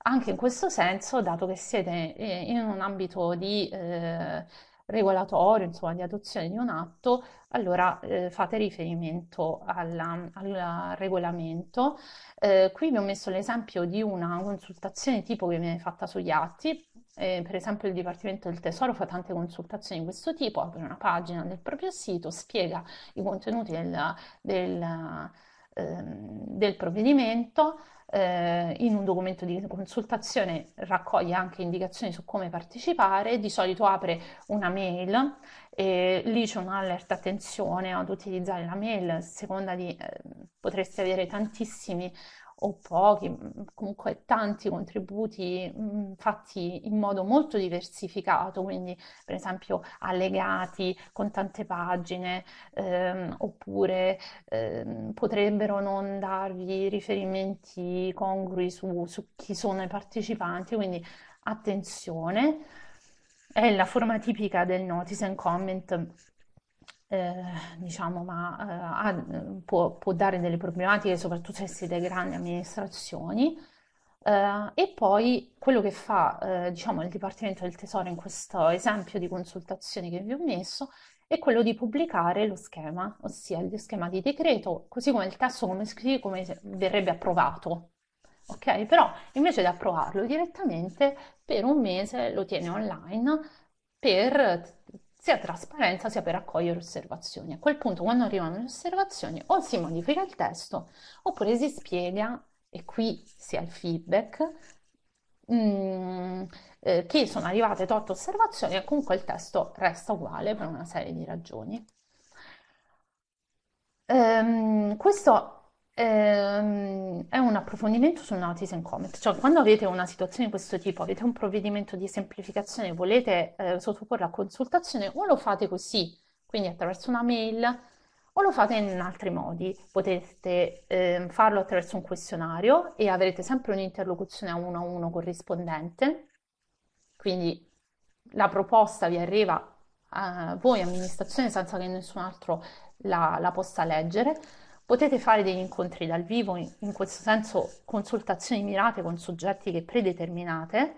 Anche in questo senso, dato che siete eh, in un ambito di eh, regolatorio, insomma di adozione di un atto, allora eh, fate riferimento alla, al regolamento. Eh, qui vi ho messo l'esempio di una consultazione tipo che viene fatta sugli atti. Eh, per esempio il Dipartimento del Tesoro fa tante consultazioni di questo tipo, apre una pagina del proprio sito, spiega i contenuti del, del, ehm, del provvedimento, eh, in un documento di consultazione raccoglie anche indicazioni su come partecipare, di solito apre una mail e lì c'è un alert attenzione ad utilizzare la mail, seconda di eh, potreste avere tantissimi o pochi, comunque tanti contributi mh, fatti in modo molto diversificato, quindi per esempio allegati con tante pagine, ehm, oppure ehm, potrebbero non darvi riferimenti congrui su, su chi sono i partecipanti, quindi attenzione. È la forma tipica del notice and comment eh, diciamo, ma eh, ha, può, può, dare delle problematiche, soprattutto se siete grandi amministrazioni. Eh, e poi quello che fa, eh, diciamo, il Dipartimento del Tesoro in questo esempio di consultazioni che vi ho messo è quello di pubblicare lo schema, ossia lo schema di decreto, così come il testo come, come verrebbe approvato ok? Però invece di approvarlo direttamente, per un mese lo tiene online per sia trasparenza sia per accogliere osservazioni. A quel punto, quando arrivano le osservazioni, o si modifica il testo oppure si spiega, e qui si ha il feedback, mm, eh, che sono arrivate tot osservazioni e comunque il testo resta uguale per una serie di ragioni. Ehm, questo ehm, è un approfondimento sul notice and comment, cioè quando avete una situazione di questo tipo, avete un provvedimento di semplificazione, volete eh, sottoporre a consultazione, o lo fate così, quindi attraverso una mail, o lo fate in altri modi. Potete eh, farlo attraverso un questionario e avrete sempre un'interlocuzione a uno a uno corrispondente, quindi la proposta vi arriva a voi amministrazione senza che nessun altro la, la possa leggere. Potete fare degli incontri dal vivo, in, questo senso consultazioni mirate con soggetti che predeterminate,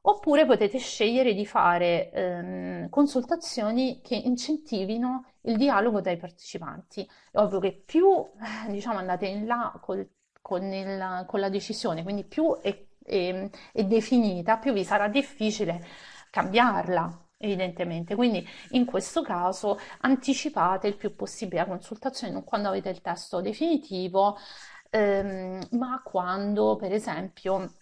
oppure potete scegliere di fare ehm, consultazioni che incentivino il dialogo dai partecipanti. È ovvio che più diciamo, andate in là col, con, il, con, la decisione, quindi più è, è, è definita, più vi sarà difficile cambiarla evidentemente. Quindi in questo caso anticipate il più possibile la consultazione, non quando avete il testo definitivo, ehm, ma quando per esempio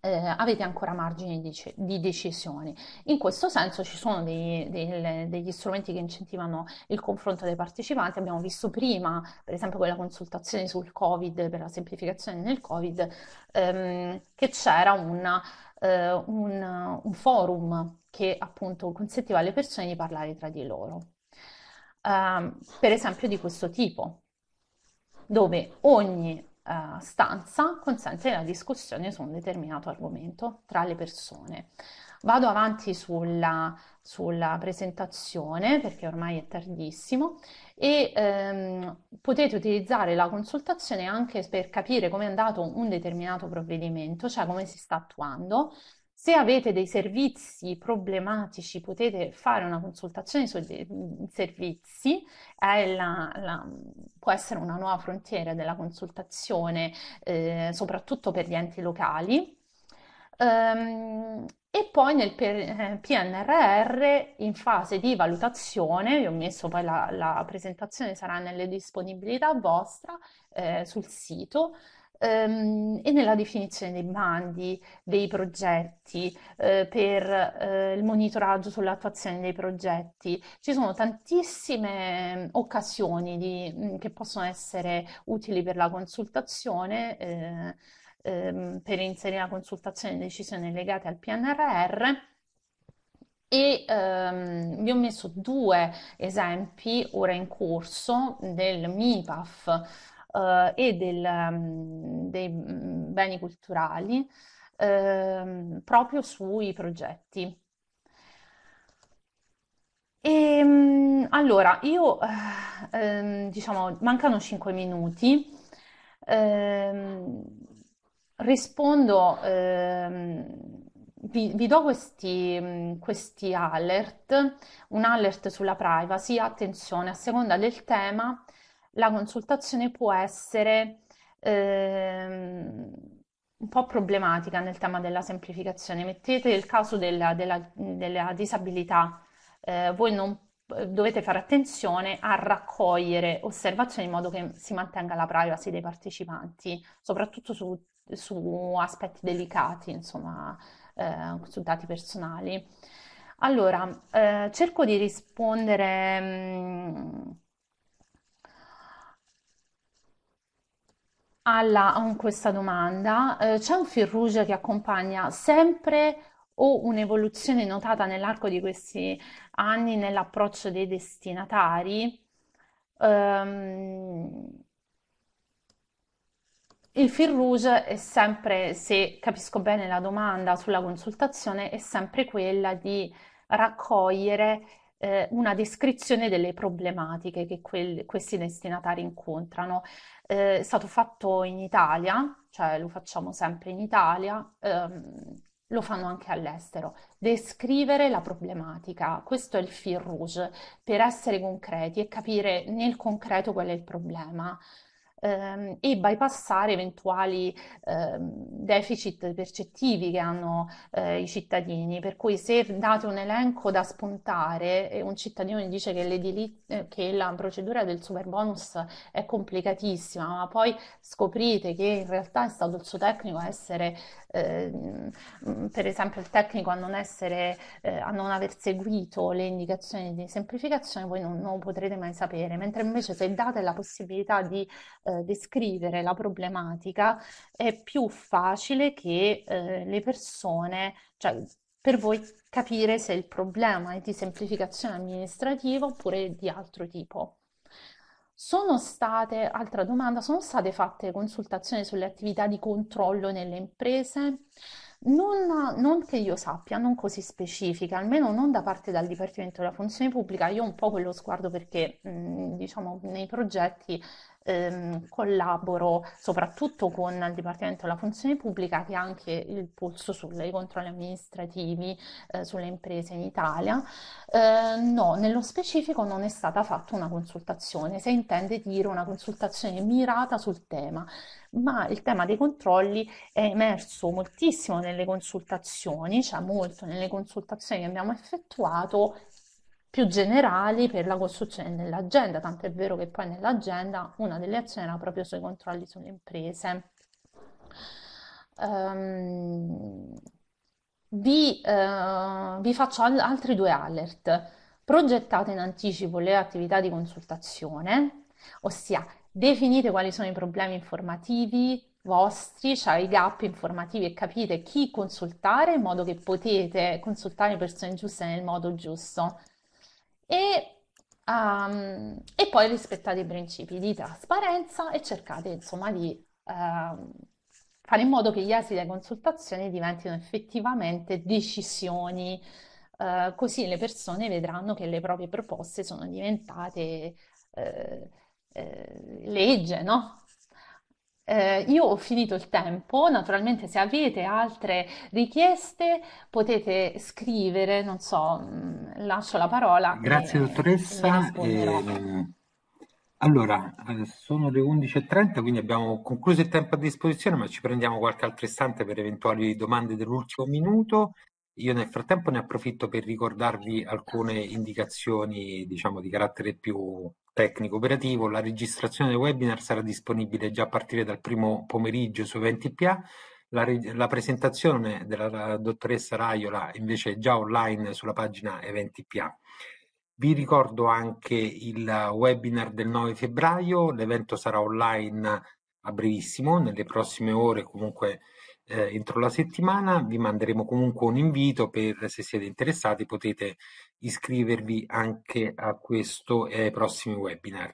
eh, avete ancora margini di, di, decisione. In questo senso ci sono dei, dei, degli strumenti che incentivano il confronto dei partecipanti. Abbiamo visto prima, per esempio, quella consultazione sul Covid, per la semplificazione nel Covid, ehm, che c'era una, eh, un, un forum che appunto consentiva alle persone di parlare tra di loro. Uh, per esempio di questo tipo, dove ogni uh, stanza consente la discussione su un determinato argomento tra le persone. Vado avanti sulla, sulla presentazione perché ormai è tardissimo e ehm, potete utilizzare la consultazione anche per capire come è andato un determinato provvedimento, cioè come si sta attuando, se avete dei servizi problematici, potete fare una consultazione sui servizi, la, la, può essere una nuova frontiera della consultazione, eh, soprattutto per gli enti locali. Um, e poi nel PNRR eh, in fase di valutazione, vi ho messo poi la, la presentazione sarà nelle disponibilità vostra eh, sul sito, ehm, e nella definizione dei bandi, dei progetti, eh, per eh, il monitoraggio sull'attuazione dei progetti. Ci sono tantissime occasioni di, mm, che possono essere utili per la consultazione. Eh, ehm, per inserire la consultazione e decisioni legate al PNRR e ehm, vi ho messo due esempi ora in corso del MIPAF eh, e del, um, dei mm, beni culturali eh, proprio sui progetti. E, ehm, allora, io eh, diciamo, mancano 5 minuti. Ehm, rispondo, ehm, vi, vi, do questi, questi alert, un alert sulla privacy, attenzione, a seconda del tema la consultazione può essere ehm, un po' problematica nel tema della semplificazione. Mettete il caso della, della, della disabilità, eh, voi non dovete fare attenzione a raccogliere osservazioni in modo che si mantenga la privacy dei partecipanti, soprattutto su, su aspetti delicati, insomma, eh, su dati personali. Allora, eh, cerco di rispondere mh, alla, a questa domanda, eh, c'è un fil rouge che accompagna sempre o un'evoluzione notata nell'arco di questi anni nell'approccio dei destinatari? Um, il fil rouge è sempre, se capisco bene la domanda sulla consultazione, è sempre quella di raccogliere eh, una descrizione delle problematiche che quel, questi destinatari incontrano. Eh, è stato fatto in Italia, cioè lo facciamo sempre in Italia, ehm, lo fanno anche all'estero. Descrivere la problematica, questo è il fil rouge, per essere concreti e capire nel concreto qual è il problema. Ehm, e bypassare eventuali ehm, deficit percettivi che hanno eh, i cittadini. Per cui se date un elenco da spuntare e un cittadino dice che, eh, che la procedura del super bonus è complicatissima, ma poi scoprite che in realtà è stato il suo tecnico a essere eh, per esempio il tecnico a non, essere, eh, a non aver seguito le indicazioni di semplificazione, voi non, non, lo potrete mai sapere, mentre invece se date la possibilità di eh, descrivere la problematica è più facile che eh, le persone, cioè per voi capire se il problema è di semplificazione amministrativa oppure di altro tipo. Sono state, altra domanda, sono state fatte consultazioni sulle attività di controllo nelle imprese? Non, non, che io sappia, non così specifiche, almeno non da parte del Dipartimento della Funzione Pubblica. Io ho un po' quello sguardo perché, mh, diciamo, nei progetti ehm, collaboro soprattutto con il Dipartimento della Funzione Pubblica che ha anche il pulso sui controlli amministrativi eh, sulle imprese in Italia. Eh, no, nello specifico non è stata fatta una consultazione, se intende dire una consultazione mirata sul tema, ma il tema dei controlli è emerso moltissimo nelle consultazioni, cioè molto nelle consultazioni che abbiamo effettuato più generali per la costruzione dell'agenda, tanto è vero che poi nell'agenda una delle azioni era proprio sui controlli sulle imprese. Um, vi, uh, vi, faccio al- altri due alert. Progettate in anticipo le attività di consultazione, ossia definite quali sono i problemi informativi vostri, cioè i gap informativi e capite chi consultare in modo che potete consultare le persone giuste nel modo giusto e, um, e poi rispettate i principi di trasparenza e cercate insomma di uh, fare in modo che gli esiti delle consultazioni diventino effettivamente decisioni, uh, così le persone vedranno che le proprie proposte sono diventate uh, legge, no? Eh, io ho finito il tempo, naturalmente se avete altre richieste potete scrivere, non so, mm, lascio la parola. Grazie e, dottoressa. E, allora, eh, sono le 11.30, quindi abbiamo concluso il tempo a disposizione, ma ci prendiamo qualche altro istante per eventuali domande dell'ultimo minuto. Io nel frattempo ne approfitto per ricordarvi alcune indicazioni, diciamo, di carattere più tecnico operativo. La registrazione del webinar sarà disponibile già a partire dal primo pomeriggio su 20PA. La, la presentazione della dottoressa Raiola invece è già online sulla pagina Eventi.pa. Vi ricordo anche il webinar del 9 febbraio, l'evento sarà online a brevissimo, nelle prossime ore comunque eh, entro la settimana. Vi manderemo comunque un invito per, se siete interessati, potete iscrivervi anche a questo e ai prossimi webinar.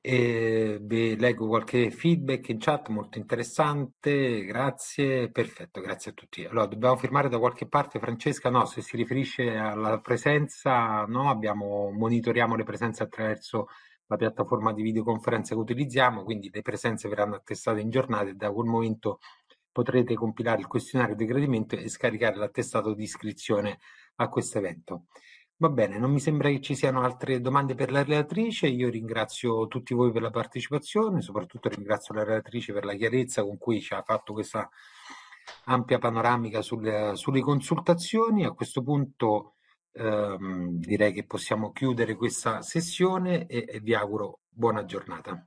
E vi leggo qualche feedback in chat molto interessante, grazie, perfetto, grazie a tutti. Allora, dobbiamo firmare da qualche parte, Francesca? No, se si riferisce alla presenza, no, abbiamo, monitoriamo le presenze attraverso la piattaforma di videoconferenza che utilizziamo, quindi le presenze verranno attestate in giornata e da quel momento potrete compilare il questionario di gradimento e scaricare l'attestato di iscrizione a questo evento. Va bene, non mi sembra che ci siano altre domande per la relatrice. Io ringrazio tutti voi per la partecipazione, soprattutto ringrazio la relatrice per la chiarezza con cui ci ha fatto questa ampia panoramica sulle, sulle consultazioni. A questo punto ehm, direi che possiamo chiudere questa sessione e, e vi auguro buona giornata.